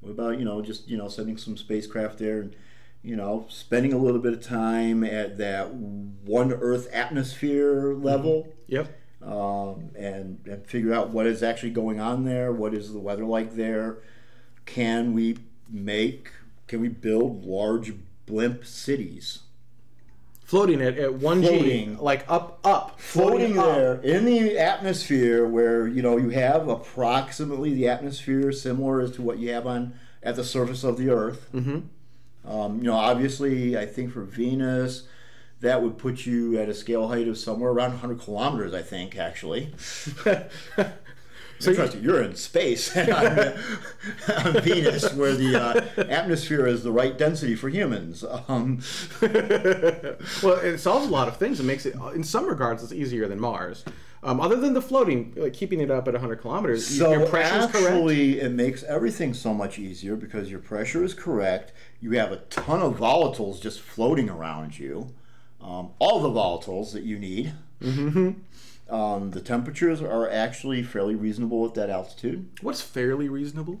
What about you know just you know sending some spacecraft there and you know spending a little bit of time at that one Earth atmosphere level
Yep.
Um, and and figure out what is actually going on there. What is the weather like there? Can we make? Can we build large blimp cities?
Floating at, at one
Floating.
G, like up, up,
floating
up.
there in the atmosphere where you know you have approximately the atmosphere similar as to what you have on at the surface of the earth mm-hmm. um, you know obviously i think for venus that would put you at a scale height of somewhere around 100 kilometers i think actually so interesting you're in space on, on venus where the uh, atmosphere is the right density for humans um,
Well, it solves a lot of things. It makes it, in some regards, it's easier than Mars. Um, other than the floating, like keeping it up at 100 kilometers,
So
your pressure is correct.
actually, it makes everything so much easier because your pressure is correct. You have a ton of volatiles just floating around you, um, all the volatiles that you need. Mm-hmm. Um, the temperatures are actually fairly reasonable at that altitude.
What's fairly reasonable?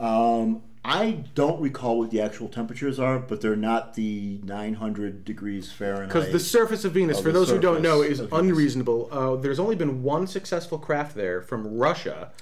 Um, I don't recall what the actual temperatures are, but they're not the 900 degrees Fahrenheit.
Because the surface of Venus,
Of
for those who don't know, is unreasonable. Uh, there's only been one successful craft there from Russia.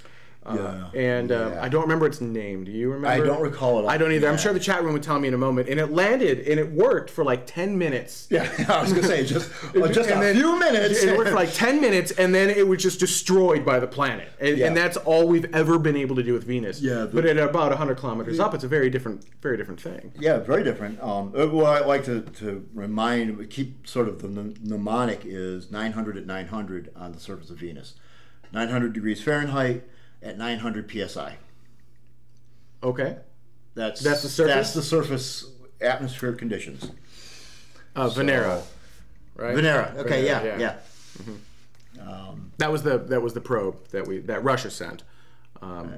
Uh,
Yeah.
and uh,
Yeah.
I don't remember its name. Do you remember?
I don't recall it
I don't either. I'm sure the chat room would tell me in a moment. And it landed, and it worked for like 10 minutes.
yeah, I was gonna say just uh, just
And
a
then-
few minutes.
It worked for like 10 minutes, and then it was just destroyed by the planet. And,
Yeah.
and that's all we've ever been able to do with Venus.
Yeah, the-
but at about 100 kilometers up, it's a very different, very different thing.
Yeah, very different. Um, uh, well, I like to, to remind, keep sort of the mnemonic is 900 at 900 on the surface of Venus. 900 degrees Fahrenheit at 900 psi.
Okay.
That's
That's the surface?
That's the surface atmospheric conditions.
Uh, Venera, right?
Venera. Okay,
Venera,
yeah, yeah.
That was the that was the probe that we that Russia sent. Um,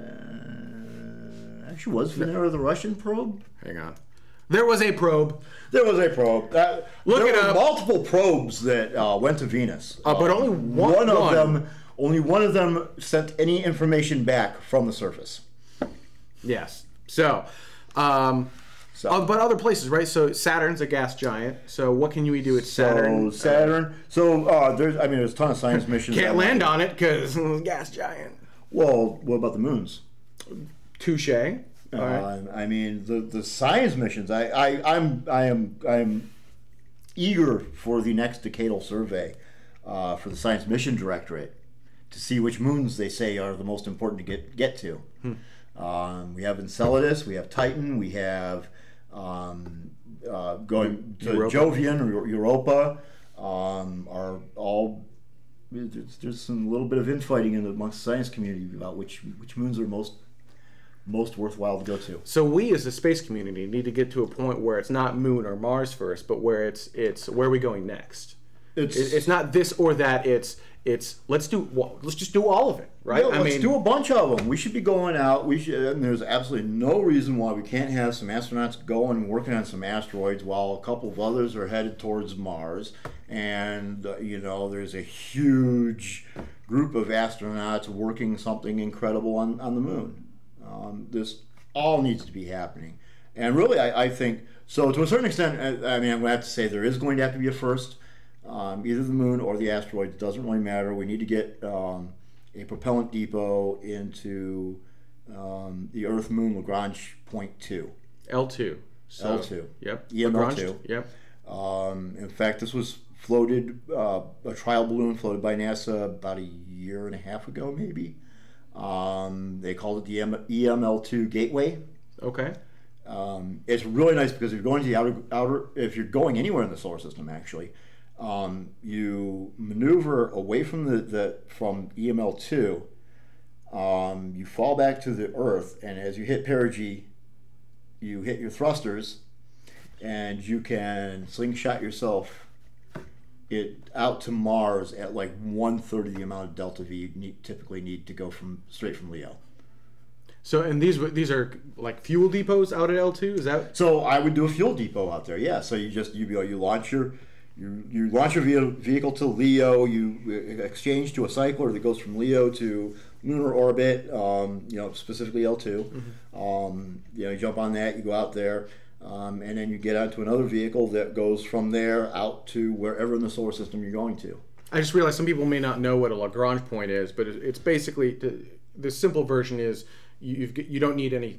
Uh, Actually, was Venera the Russian probe?
hang on. There was a probe,
There was a probe. That,
Look
there
it
were
up.
multiple probes that uh, went to Venus.
Uh, but only one-
of
one.
them. Only one of them sent any information back from the surface.
yes. So, um,
So-
uh, but other places, right? So Saturn's a gas giant. So what can you do with Saturn?
So Saturn. So uh, there's, I mean, there's a ton of science missions.
Can't land on it because gas giant.
Well, what about the moons?
Touche. All right.
Uh, I mean, the the science missions. I, I I'm I am I am eager for the next decadal survey uh, for the Science Mission Directorate to see which moons they say are the most important to get get to. Um, we have Enceladus, we have Titan, we have um, uh, going to
Europa.
Jovian or Europa. Um, are all there's, there's some little bit of infighting in the amongst the science community about which which moons are most most worthwhile to go to.
So we as a space community need to get to a point where it's not Moon or Mars first, but where it's it's where are we going next?
It's,
It- It's not this or that. It's it's let's do well, let's just do all of it, right?
Yeah, let's do a bunch of them. We should be going out. We should. And there's absolutely no reason why we can't have some astronauts going working on some asteroids while a couple of others are headed towards Mars. And uh, you know, there's a huge group of astronauts working something incredible on on the moon. Um, this all needs to be happening. And really, I, I think so. To a certain extent, I, I mean, I'm going to have to say there is going to have to be a first. Um, either the moon or the asteroids. it doesn't really matter. We need to get um, a propellant depot into um, the Earth Moon Lagrange point two.
L two. So,
L2.
Yep.
EM
Lagrange,
L2.
Yep.
Um, in fact, this was floated uh, a trial balloon floated by NASA about a year and a half ago, maybe. Um, they called it the M- EML2 Gateway.
Okay.
Um, it's really nice because if you're going to the outer, outer, if you're going anywhere in the solar system, actually, um, you maneuver away from the, the from EML two. Um, you fall back to the Earth, and as you hit perigee, you hit your thrusters, and you can slingshot yourself it out to Mars at like one third of the amount of delta V you need, typically need to go from straight from LEO.
So and these these are like fuel depots out at L two. Is that
So I would do a fuel depot out there. Yeah. So you just you you, you launch your you, you launch your ve- vehicle to LEO. You uh, exchange to a cycler that goes from LEO to lunar orbit. Um, you know specifically L 2 Um, you know you jump on that. You go out there. Um, and then you get onto another vehicle that goes from there out to wherever in the solar system you're going to.
I just realized some people may not know what a Lagrange point is, but it's basically the, the simple version is you you don't need any.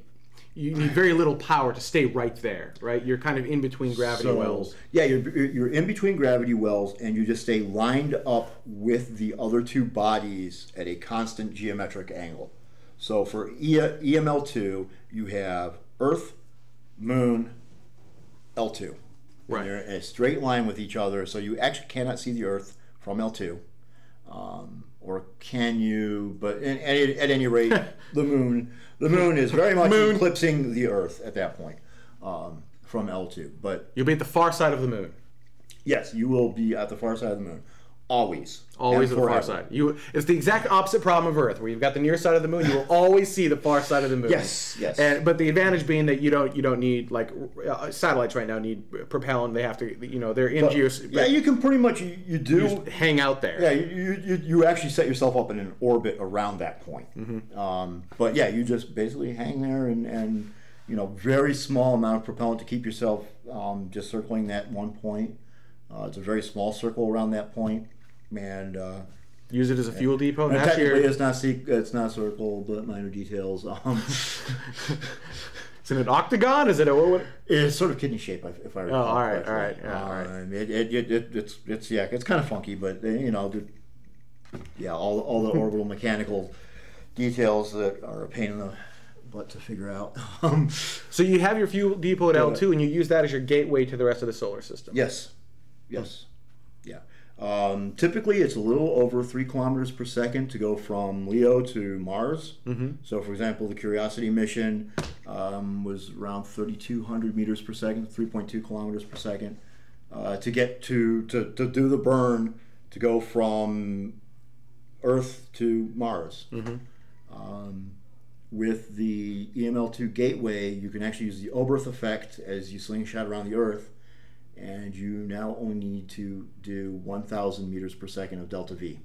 You need very little power to stay right there, right? You're kind of in between gravity
So,
wells.
Yeah, you're, you're in between gravity wells and you just stay lined up with the other two bodies at a constant geometric angle. So for e, EML2, you have Earth, Moon, L2.
Right.
And you're in a straight line with each other, so you actually cannot see the Earth from L2. Um, or can you? But in, at, at any rate, the moon, the moon is very much
Moon.
eclipsing the Earth at that point um, from L2. But
You'll be at the far side of the moon.
Yes, you will be at the far side of the moon. Always.
Always the far side. You it's the exact opposite problem of Earth, where you've got the near side of the moon. You will always see the far side of the moon.
Yes, yes.
And but the advantage being that you don't you don't need like uh, satellites right now need propellant. They have to you know they're in geos.
Yeah, you can pretty much you, you do.
just hang out there.
yeah, you, you, you actually set yourself up in an orbit around that point.
Mm-hmm.
Um, but yeah, you just basically hang there and, and you know very small amount of propellant to keep yourself um, just circling that one point. Uh, it's a very small circle around that point, and uh,
Use it as a fuel depot.
and technically
your,
it's not it's not circle, but minor details. Um,
is it an octagon? Is it a what?
It's sort of kidney shape, if if I recall.
Oh, all right, all right, yeah, all right.
Um, it, it, it, it, it's, it's, yeah, it's kind of funky, but uh, you know, the, yeah, all, all the orbital mechanical details that are a pain in the butt to figure out. Um,
so you have your fuel depot at L two, and you use that as your gateway to the rest of the solar system.
yes, yes. Um, typically, it's a little over three kilometers per second to go from LEO to Mars. Mm-hmm. So, for example, the Curiosity mission um, was around 3,200 meters per second, 3.2 kilometers per second, uh, to get to, to to do the burn to go from Earth to Mars. Um, with the EML2 gateway, you can actually use the Oberth effect as you slingshot around the Earth, and you now only need to do 1,000 meters per second of delta V.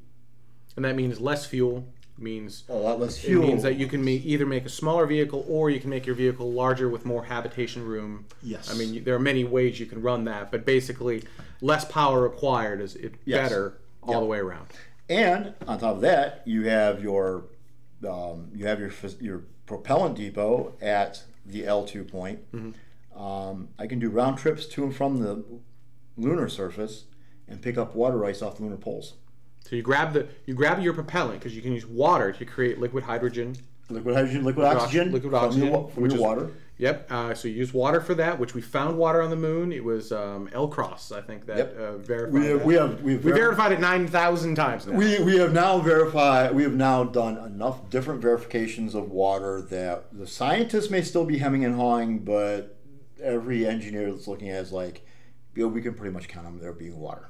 And that means less fuel. Means
A lot less
it
fuel.
means that you can make, either make a smaller vehicle or you can make your vehicle larger with more habitation room.
Yes.
I mean, you- there are many ways you can run that, but basically, less power required is it
Yes.
better all
Yep.
the way around.
And on top of that, you have your um, you have your your propellant depot at the L2 point. Um, I can do round trips to and from the lunar surface and pick up water ice off the lunar poles.
So you grab the you grab your propellant because you can use water to create liquid hydrogen.
Liquid hydrogen, liquid
ox-
oxygen,
liquid
from
oxygen,
your, from
which
your
is-
water.
Yep. Uh, so you use water for that, which we found water on the moon. It was um, LCROSS, I think that
Yep.
uh, verified.
We have,
that.
we have we've
We
ver-
verified it nine thousand times now.
We, we have now verified, we have now done enough different verifications of water that the scientists may still be hemming and hawing, but every engineer that's looking at it is like, you know, we can pretty much count on there being water.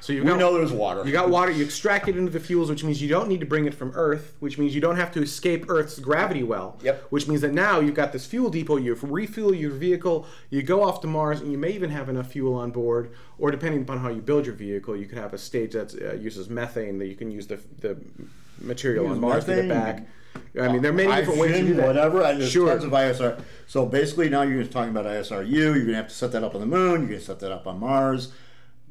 so you've
We
got,
know there's water.
You got water. You extract it into the fuels, which means you don't need to bring it from Earth, which means you don't have to escape Earth's gravity well.
Yep.
Which means that now you've got this fuel depot. You refuel your vehicle. You go off to Mars, and you may even have enough fuel on board. Or depending upon how you build your vehicle, you could have a stage that uh, uses methane that you can use the the material
Use
on Mars to get back. I mean, there are many different ways to do that.
Whatever, and there's
Sure.
tons of ISR. So basically, now you're just talking about ISRU. You're gonna have to set that up on the moon. You're gonna set that up on Mars.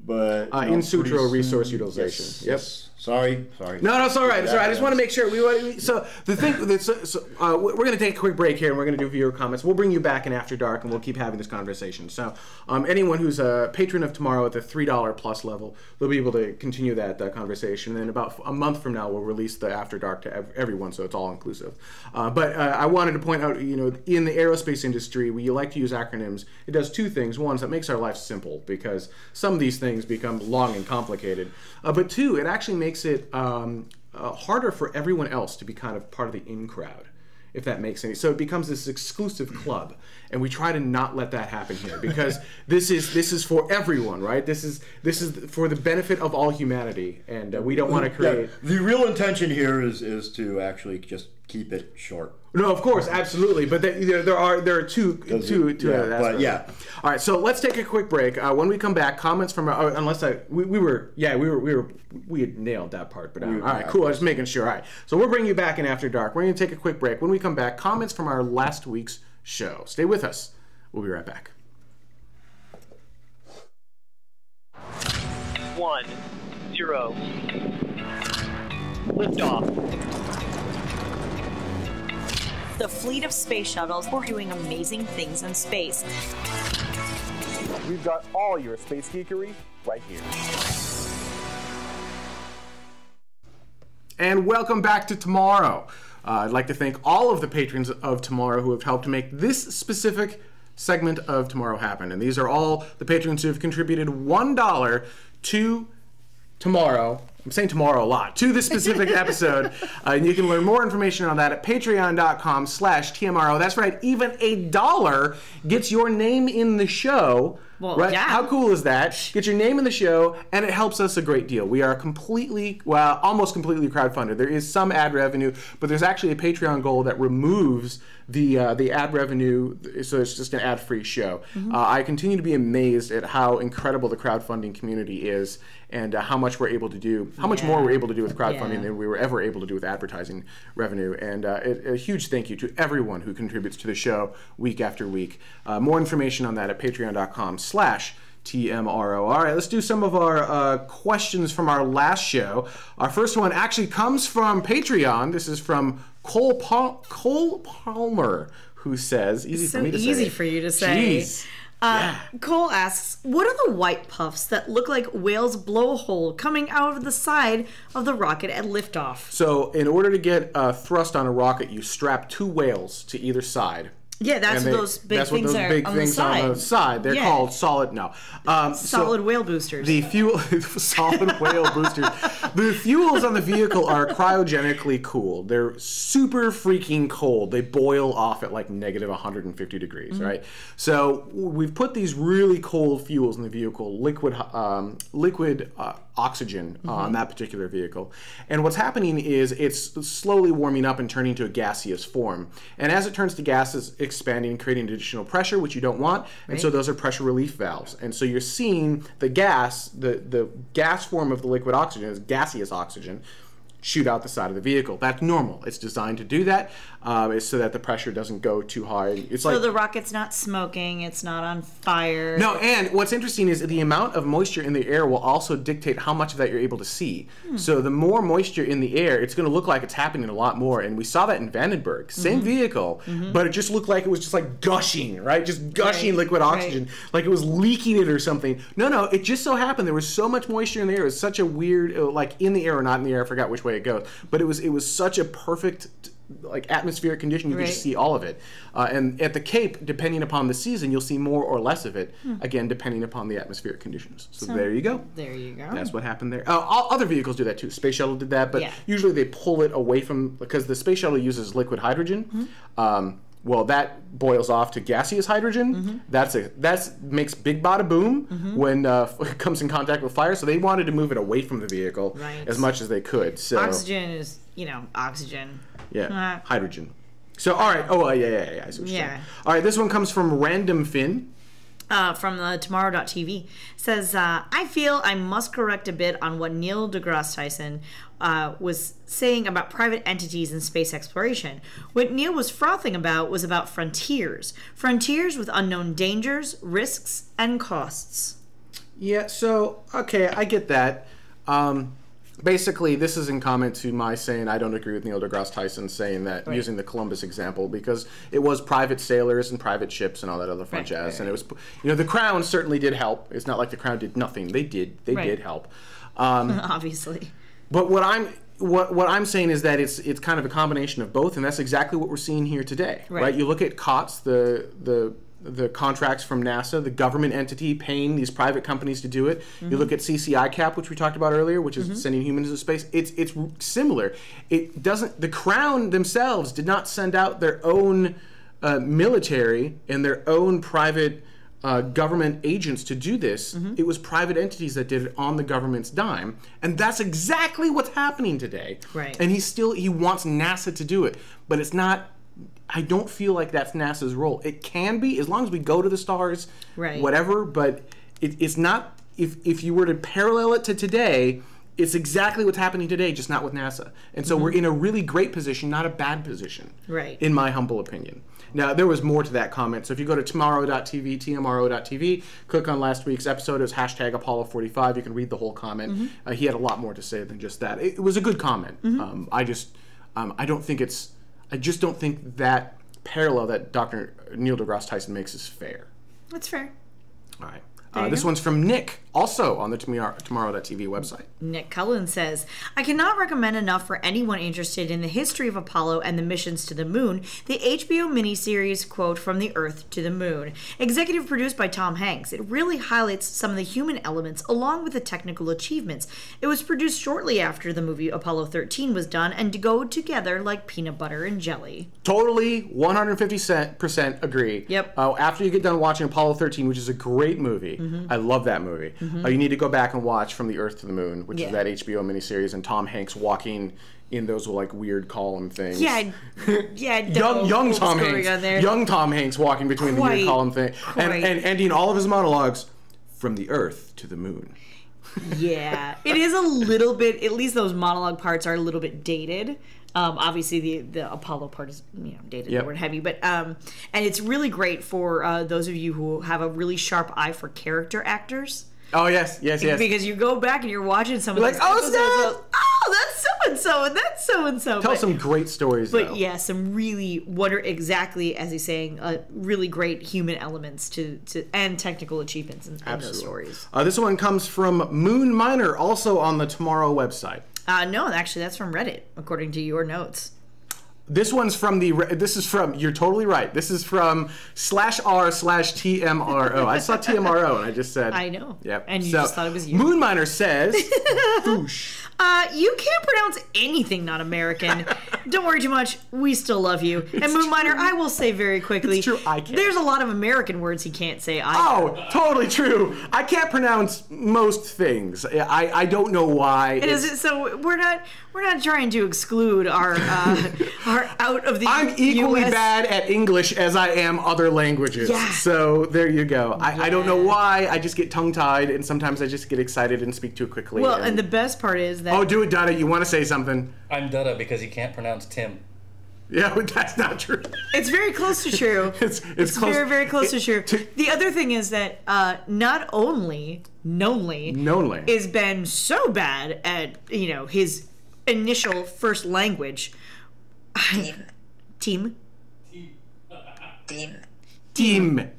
But
Uh,
know,
in
situ
resource utilization.
Yes, yes. Sorry, sorry.
No, no, it's all right. It's all right. I just want to make sure we. we so the thing, that's- so, so, uh, we're going to take a quick break here, and we're going to do viewer comments. We'll bring you back in after dark, and we'll keep having this conversation. So, um, anyone who's a patron of tomorrow at the three dollar plus level, they'll be able to continue that uh, conversation. And then about a month from now, we'll release the after dark to ev- everyone, so it's all inclusive. Uh, but uh, I wanted to point out, you know, in the aerospace industry, we like to use acronyms. It does two things. One is it makes our life simple because some of these things become long and complicated. Uh, but two, it actually makes it um, uh, harder for everyone else to be kind of part of the in crowd, if that makes any. So it becomes this exclusive club, and we try to not let that happen here because this is this is for everyone, right? This is this is for the benefit of all humanity, and uh, we don't want to
Yeah,
create.
the real intention here is is to actually just keep it short.
No, of course, absolutely. But there, there, are there are two two two.
yeah, but yeah.
All right, so let's take a quick break. Uh, when we come back, comments from our, uh, unless I we, we were yeah we were we were we had nailed that part. But uh, all right,
yeah,
cool. I was making sure. All right, so we'll bring you back in after dark. We're going to take a quick break. When we come back, comments from our last week's show. Stay with us. We'll be right back.
one, zero. Liftoff.
The fleet of space shuttles were doing amazing things in space.
We've got all your space geekery right here.
And welcome back to Tomorrow. Uh, I'd like to thank all of the patrons of Tomorrow who have helped make this specific segment of Tomorrow happen. And these are all the patrons who have contributed $1 to Tomorrow. I'm saying tomorrow a lot to this specific episode, uh, and you can learn more information on that at patreon.com/slash tmro. That's right, even a dollar gets your name in the show.
Well,
right?
yeah.
How cool is that? Get your name in the show, and it helps us a great deal. We are completely, well, almost completely crowdfunded. There is some ad revenue, but there's actually a Patreon goal that removes the uh, the ad revenue, so it's just an ad free show.
Mm-hmm.
Uh, I continue to be amazed at how incredible the crowdfunding community is, and uh, how much we're able to do, how much more we're able to do with crowdfunding
Yeah.
than we were ever able to do with advertising revenue. And uh, it, a huge thank you to everyone who contributes to the show week after week. Uh, more information on that at patreon.com slash TMRO. All right, let's do some of our uh, questions from our last show. Our first one actually comes from Patreon. This is from Cole, Pal- Cole Palmer, who says, easy
so
for me to say.
easy for you to say.
Jeez.
Uh, Cole asks, "What are the white puffs that look like whales' blowhole coming out of the side of the rocket at liftoff?"
So, in order to get uh, thrust on a rocket, you strap two whales to either side.
Yeah, that's
And
what
they-
those big
that's what
things
those
are
big
on
things
the side.
on the side. They're
Yeah.
called solid. No, um, so
Solid whale boosters.
the fuel, solid whale boosters. The fuels on the vehicle are cryogenically cooled. They're super freaking cold. They boil off at like negative 150 degrees,
Mm-hmm.
right? So we've put these really cold fuels in the vehicle, liquid, um, liquid uh, oxygen
Mm-hmm.
on that particular vehicle. And what's happening is it's slowly warming up and turning to a gaseous form. And as it turns to gas, it's expanding, creating additional pressure, which you don't want. And so those are pressure relief valves. And so you're seeing the gas, the, the gas form of the liquid oxygen is gaseous oxygen, shoot out the side of the vehicle. That's normal. It's designed to do that. Um, it's so that the pressure doesn't go too high. It's
So
like
the rocket's not smoking, it's not on fire.
no, and what's interesting is the amount of moisture in the air will also dictate how much of that you're able to see.
Hmm.
So the more moisture in the air, it's going to look like it's happening a lot more. And we saw that in Vandenberg, same
Mm-hmm.
vehicle, but it just looked like it was just like gushing, right? Just gushing
Right,
liquid
right.
oxygen, like it was leaking it or something. No, no, it just so happened there was so much moisture in the air. It was such a weird, uh, like in the air or not in the air. I forgot which way it goes, but it was it was such a perfect like atmospheric condition you could just see all of it uh, and at the cape depending upon the season you'll see more or less of it
Hmm.
again depending upon the atmospheric conditions so, there you go
There you go.
that's what happened there uh, all other vehicles do that too space shuttle did that but
Yeah.
usually they pull it away from because the space shuttle uses liquid hydrogen
Mm-hmm.
um, well that boils off to gaseous hydrogen
Mm-hmm.
that's a that's makes big bada boom when uh, it comes in contact with fire so they wanted to move it away from the vehicle
Right.
as much as they could so
Oxygen is, you know, oxygen.
yeah,
Uh,
hydrogen. So, all right. Oh, uh, yeah, yeah, yeah. I see what you're
Yeah.
All right, this one comes from Random Finn.
Uh, from the tomorrow.tv says uh, i feel i must correct a bit on what neil degrasse tyson uh, was saying about private entities in space exploration what neil was frothing about was about frontiers frontiers with unknown dangers risks and costs
Yeah. So, okay, I get that. Um, basically, this is in comment to my saying I don't agree with Neil deGrasse Tyson saying that using the Columbus example because it was private sailors and private ships and all that other fun
Right,
jazz,
right,
and it was, you know, the Crown certainly did help. It's not like the Crown did nothing. They did. They
Right.
did help. Um,
obviously
But what I'm what what I'm saying is that it's it's kind of a combination of both, and that's exactly what we're seeing here today, right?
Right.
You look at COTS, the the the contracts from NASA, the government entity paying these private companies to do it. You look at CCiCap, which we talked about earlier, which is sending humans into space. It's it's similar. It doesn't. The Crown themselves did not send out their own uh, military and their own private uh, government agents to do this.
Mm-hmm.
It was private entities that did it on the government's dime, and that's exactly what's happening today.
Right.
And he still he wants NASA to do it, but it's not. I don't feel like that's NASA's role. It can be as long as we go to the stars,
Right.
whatever. But it, it's not. If if you were to parallel it to today. It's exactly what's happening today, just not with NASA. And so we're in a really great position, not a bad position.
Mm-hmm. Right.
In my humble opinion. Now, there was more to that comment. So if you go to tomorrow.tv, tmro.tv, click on last week's episode, it was hashtag Apollo45. You can read the whole comment.
Mm-hmm.
Uh, he had a lot more to say than just that. It, it was a good comment. Um, I just, um, I don't think it's, I just don't think that parallel that Dr. Neil deGrasse Tyson makes is fair.
that's fair
All right. Uh, this one's from Nick, also on the tomorrow, tomorrow.tv website.
Nick Cullen says, I cannot recommend enough for anyone interested in the history of Apollo and the missions to the moon the HBO miniseries, quote, From the Earth to the Moon. Executive produced by Tom Hanks, it really highlights some of the human elements along with the technical achievements. It was produced shortly after the movie Apollo 13 was done and to go together like peanut butter and jelly.
Totally, 150% agree.
Yep.
Uh, after you get done watching Apollo 13, which is a great movie,
Mm-hmm.
I love that movie. Uh, you need to go back and watch From the Earth to the Moon, which
Yeah.
is that HBO miniseries, and Tom Hanks walking in those like weird column things.
Yeah, yeah,
Young, young Tom Hanks, young Tom Hanks walking between the weird column thing, and, and ending all of his monologues from the Earth to the Moon.
Yeah, it is a little bit. At least those monologue parts are a little bit dated. Um, obviously, the the Apollo part is you know dated
Yep.
and heavy, but um, and it's really great for uh, those of you who have a really sharp eye for character actors.
Oh yes, yes, yes.
Because you go back and you're watching some of
Like, oh,
episodes, of, oh, that's so and so, and that's so and so.
Tell some great stories.
But
though.
yeah, some really what are exactly as he's saying, uh, really great human elements to to and technical achievements in, in those stories.
Uh, this one comes from Moon Miner, also on the Tomorrow website.
Uh, no, actually, that's from Reddit, according to your notes.
This one's from the. This is from. You're totally right. This is from slash r slash tmro. I saw tmro and I just said.
I know.
Yep.
And you
So,
just thought it was you.
Moonminer says. Boosh.
Uh, you can't pronounce anything not American. Don't worry too much. We still love you. and Moonminer, I will say very quickly.
It's true, I can't.
There's a lot of American words he can't say. I
Oh, totally true. I can't pronounce most things. I, I don't know why.
It is
It's-
so we're not we're not trying to exclude our uh, our out of the
I'm equally
US.
bad at English as I am other languages.
Yeah.
So there you go. I, I don't know why. I just get tongue tied, and sometimes I just get excited and speak too quickly.
Well, and the best part is that
oh, do it, Donna. You want to say something?
I'm Dutta because he can't pronounce Tim.
Yeah, but that's not true.
It's very close to true.
It's it's, close.
very, very close
it-
to true.
to-
the other thing is that uh, not only Knowly
Knowly.
is Ben so bad at you know his initial first language. Team.
team.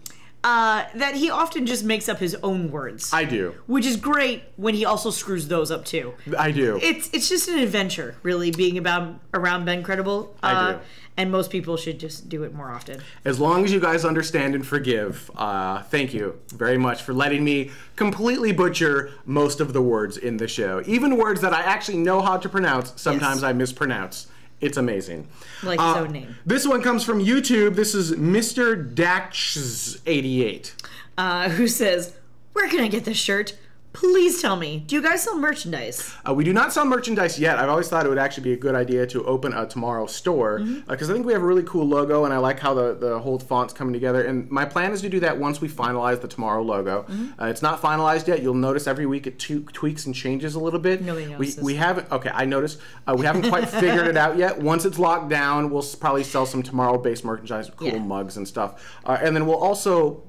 Uh, that he often just makes up his own words,
I do.
which is great when he also screws those up too.
I do.
It's it's just an adventure, really, being about around Ben Credible.
I
Uh,
do.
And most people should just do it more often.
As long as you guys understand and forgive, uh, thank you very much for letting me completely butcher most of the words in the show. Even words that I actually know how to pronounce, sometimes
Yes.
I mispronounce. It's amazing.
Like his
Uh,
own name.
This one comes from YouTube. This is Mr. Dax88.
Uh, who says, Where can I get this shirt? Please tell me. Do you guys sell merchandise?
Uh, we do not sell merchandise yet. I've always thought it would actually be a good idea to open a tomorrow store because I think we have a really cool logo and I like how the, the whole font's coming together. And my plan is to do that once we finalize the tomorrow logo. Uh, it's not finalized yet. You'll notice every week it tu- tweaks and changes a little bit.
Nobody
we,
notices.
we haven't. Okay, I noticed. Uh, we haven't quite figured it out yet. Once it's locked down, we'll probably sell some tomorrow-based merchandise, cool
Yeah.
mugs and stuff. Uh, and then we'll also.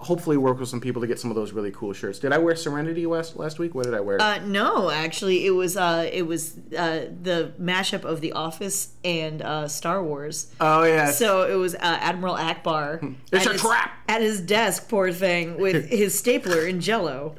Hopefully, work with some people to get some of those really cool shirts. Did I wear Serenity last last week? What did I wear?
Uh, no, actually, it was uh, it was uh, the mashup of The Office and uh, Star Wars.
oh yeah.
So it was uh, Admiral Ackbar.
It's a
his-
trap!
At his desk, poor thing, with his stapler in jello.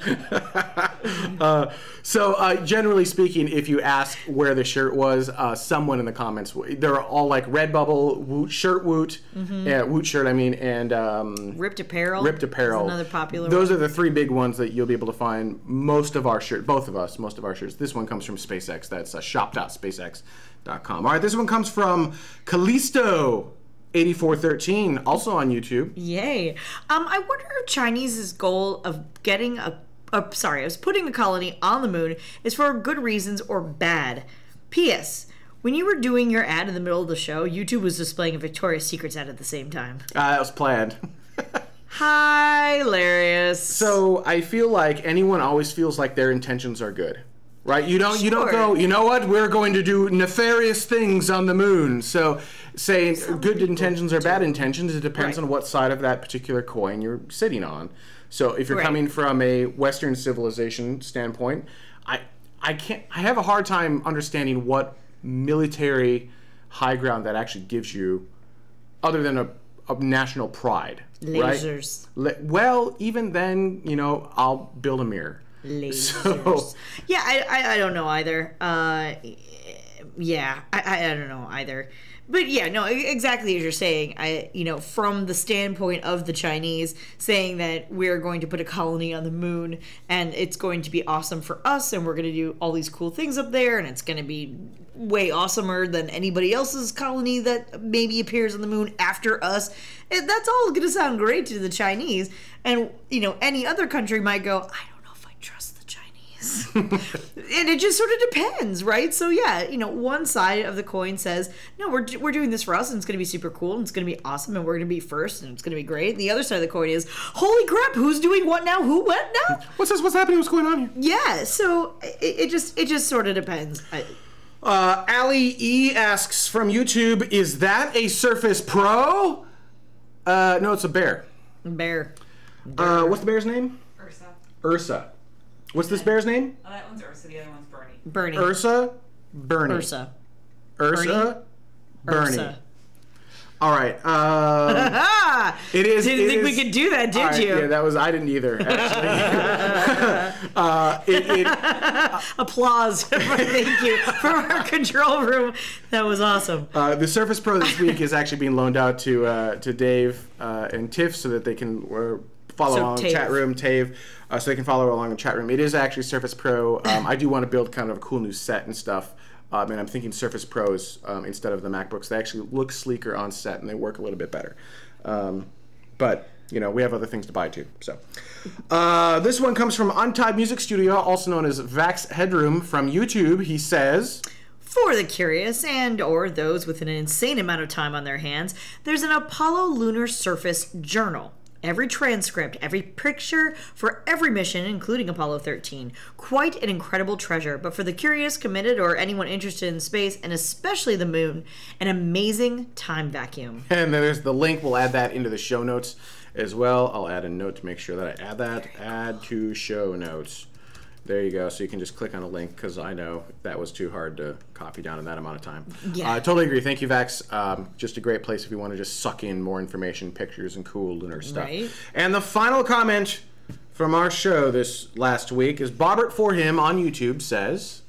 So, uh, generally speaking, if you ask where the shirt was, uh, someone in the comments they're all like Redbubble, Woot shirt, Woot, yeah, Woot shirt, I mean, and um,
RIPT apparel.
RIPT Apparel.
another popular
Those
one.
are the three big ones that you'll be able to find most of our shirt, both of us, most of our shirts. This one comes from SpaceX. That's uh, shop.spacex.com. All right, this one comes from Callisto. 8413, also on YouTube.
Yay. Um, I wonder if Chinese's goal of getting a, uh, sorry, I was putting a colony on the moon is for good reasons or bad. P.S. When you were doing your ad in the middle of the show, YouTube was displaying a Victoria's Secrets ad at the same time.
Uh, that was planned.
Hi, hilarious.
So I feel like anyone always feels like their intentions are good. Right? You don't you don't go, you know what? We're going to do nefarious things on the moon. So saying good intentions or bad intentions, it depends
Right.
on what side of that particular coin you're sitting on. So if you're
Right.
coming from a western civilization standpoint, I I can't I have a hard time understanding what military high ground that actually gives you other than a, a national pride. right?
Lasers.
Le- well, even then, you know, I'll build a mirror.
Lasers.
So,
Yeah, I, I, I don't know either. Uh, yeah, I, I, I don't know either. But yeah, no, exactly as you're saying. I, you know, from the standpoint of the Chinese saying that we're going to put a colony on the moon and it's going to be awesome for us and we're going to do all these cool things up there and it's going to be way awesomer than anybody else's colony that maybe appears on the moon after us. And that's all going to sound great to the Chinese. And, you know, any other country might go, I the and it just sort of depends, right? So yeah, you know, one side of the coin says, no, we're, we're doing this for us and it's going to be super cool and it's going to be awesome and we're going to be first and it's going to be great. The other side of the coin is, holy crap, who's doing what now? Who what now?
what's this? What's happening? What's going on here?
yeah, so it, it just it just sort of depends. I,
Uh, Ali E asks from YouTube, is that a Surface Pro? Uh, no, it's a bear.
bear.
Uh, what's the bear's name?
Ursa.
Ursa. What's this bear's name?
Oh, that one's Ursa. The other one's Bernie.
Bernie.
Ursa? Bernie.
Ursa.
Ursa? Bernie.
Ursa.
All right. Um,
Ah!
it is.
Didn't
it
think we could do that, did
All right,
you?
Yeah, that was. I didn't either. Actually. uh, it, it,
Applause. Thank you from our control room. That was awesome.
Uh, the Surface Pro this week is actually being loaned out to uh, to Dave uh, and Tiff so that they can uh, follow
So
along
Tave.
chat room. Tave, uh, so they can follow along in chat room. It is actually Surface Pro. Um, I do want to build kind of a cool new set and stuff. Um, and I'm thinking Surface Pros um, instead of the MacBooks. They actually look sleeker on set and they work a little bit better. Um, but you know, we have other things to buy too. So, uh, this one comes from Untied Music Studio, also known as Vax Headroom from YouTube. He says.
For the curious and or those with an insane amount of time on their hands, there's an Apollo Lunar Surface Journal. Every transcript, every picture for every mission, including Apollo 13. Quite an incredible treasure, but for the curious, committed, or anyone interested in space, and especially the moon, an amazing time vacuum.
And there's the link. We'll add that into the show notes as well. I'll add a note to make sure that I add that. Add to show notes. There you go. So you can just click on a link because I know that was too hard to copy down in that amount of time.
Yeah.
I totally agree. Thank you, Vax. Um, just a great place if you want to just suck in more information, pictures, and cool lunar stuff.
Right.
And the final comment from our show this last week is Bobbert for him on YouTube says.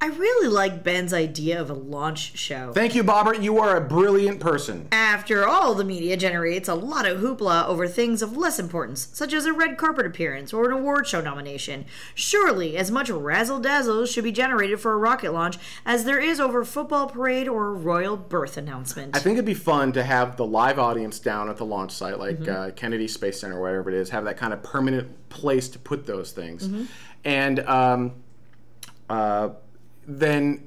I really like Ben's idea of a launch show.
Thank you, Bobbert. You are a brilliant person.
After all, the media generates a lot of hoopla over things of less importance, such as a red carpet appearance or an award show nomination. Surely, as much razzle dazzle should be generated for a rocket launch as there is over a football parade or a royal birth announcement.
I think it'd be fun to have the live audience down at the launch site, like
Mm-hmm.
uh, Kennedy Space Center, or wherever it is, have that kind of permanent place to put those things,
Mm-hmm.
and um, uh, then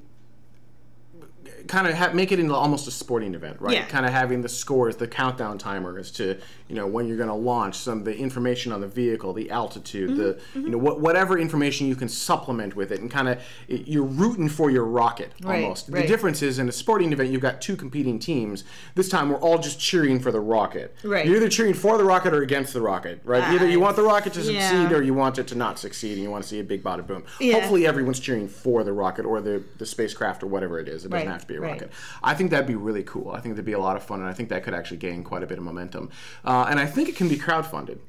kind of ha- make it into almost a sporting event, right?
Yeah.
Kind of having the scores, the countdown timer as to you know when you're going to launch, some of the information on the vehicle, the altitude, the
Mm-hmm.
you know what, whatever information you can supplement with it, and kind of you're rooting for your rocket
Right,
almost. The difference is in a sporting event, you've got two competing teams. This time, we're all just cheering for the rocket.
Right.
You're either cheering for the rocket or against the rocket, right? either you want the rocket to
yeah.
succeed or you want it to not succeed, and you want to see a big bada boom.
Yeah.
Hopefully, everyone's cheering for the rocket or the, the spacecraft or whatever it is. It doesn't
Right,
have to be a
right.
rocket. I think that'd be really cool. I think that'd be a lot of fun, and I think that could actually gain quite a bit of momentum. Uh, and I think it can be crowdfunded.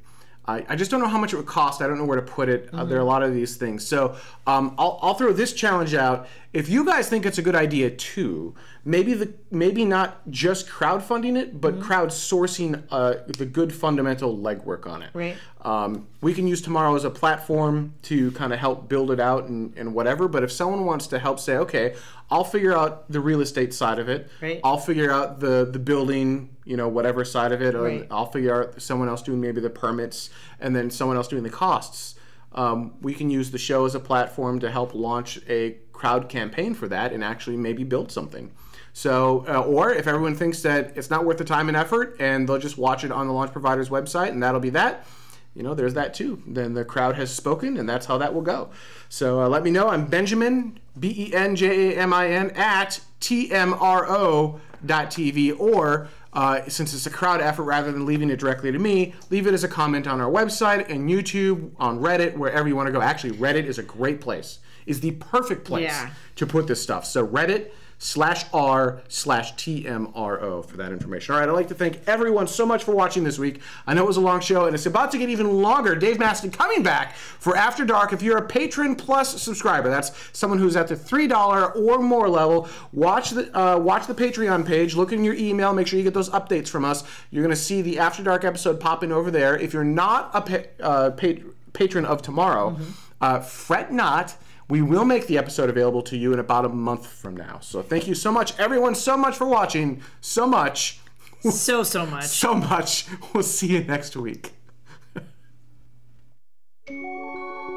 I, I just don't know how much it would cost. I don't know where to put it. Uh, there are a lot of these things. So um, I'll, I'll throw this challenge out. If you guys think it's a good idea too, maybe the maybe not just crowdfunding it, but crowdsourcing uh, the good fundamental legwork on it.
Right.
Um, we can use tomorrow as a platform to kind of help build it out and, and whatever. But if someone wants to help say, okay, I'll figure out the real estate side of it.
Right.
I'll figure out the the building, you know, whatever side of it. Or
Right.
I'll figure out someone else doing maybe the permits, and then someone else doing the costs. Um, we can use the show as a platform to help launch a crowd campaign for that, and actually maybe build something. So, uh, or if everyone thinks that it's not worth the time and effort, and they'll just watch it on the launch provider's website, and that'll be that you know, there's that too. Then the crowd has spoken, and that's how that will go. So uh, let me know. I'm Benjamin, B E N J A M I N, at TMRO.tv, or uh, since it's a crowd effort, rather than leaving it directly to me, leave it as a comment on our website and YouTube, on Reddit, wherever you want to go. Actually, Reddit is a great place, is the perfect place
Yeah.
to put this stuff. So Reddit slash r slash tmro for that information. All right i'd like to thank everyone so much for watching this week. I know it was a long show and it's about to get even longer. Dave Masten coming back for after dark. If you're a patron plus subscriber that's someone who's at the three dollar or more level. Watch the uh, watch the patreon page. Look in your email. Make sure you get those updates from us. You're going to see the after dark episode popping over there. If you're not a pa- uh, pa- patron of tomorrow uh, fret not we will make the episode available to you in about a month from now. So thank you so much, everyone, so much for watching. So much,
so, so much.
so much. We'll see you next week.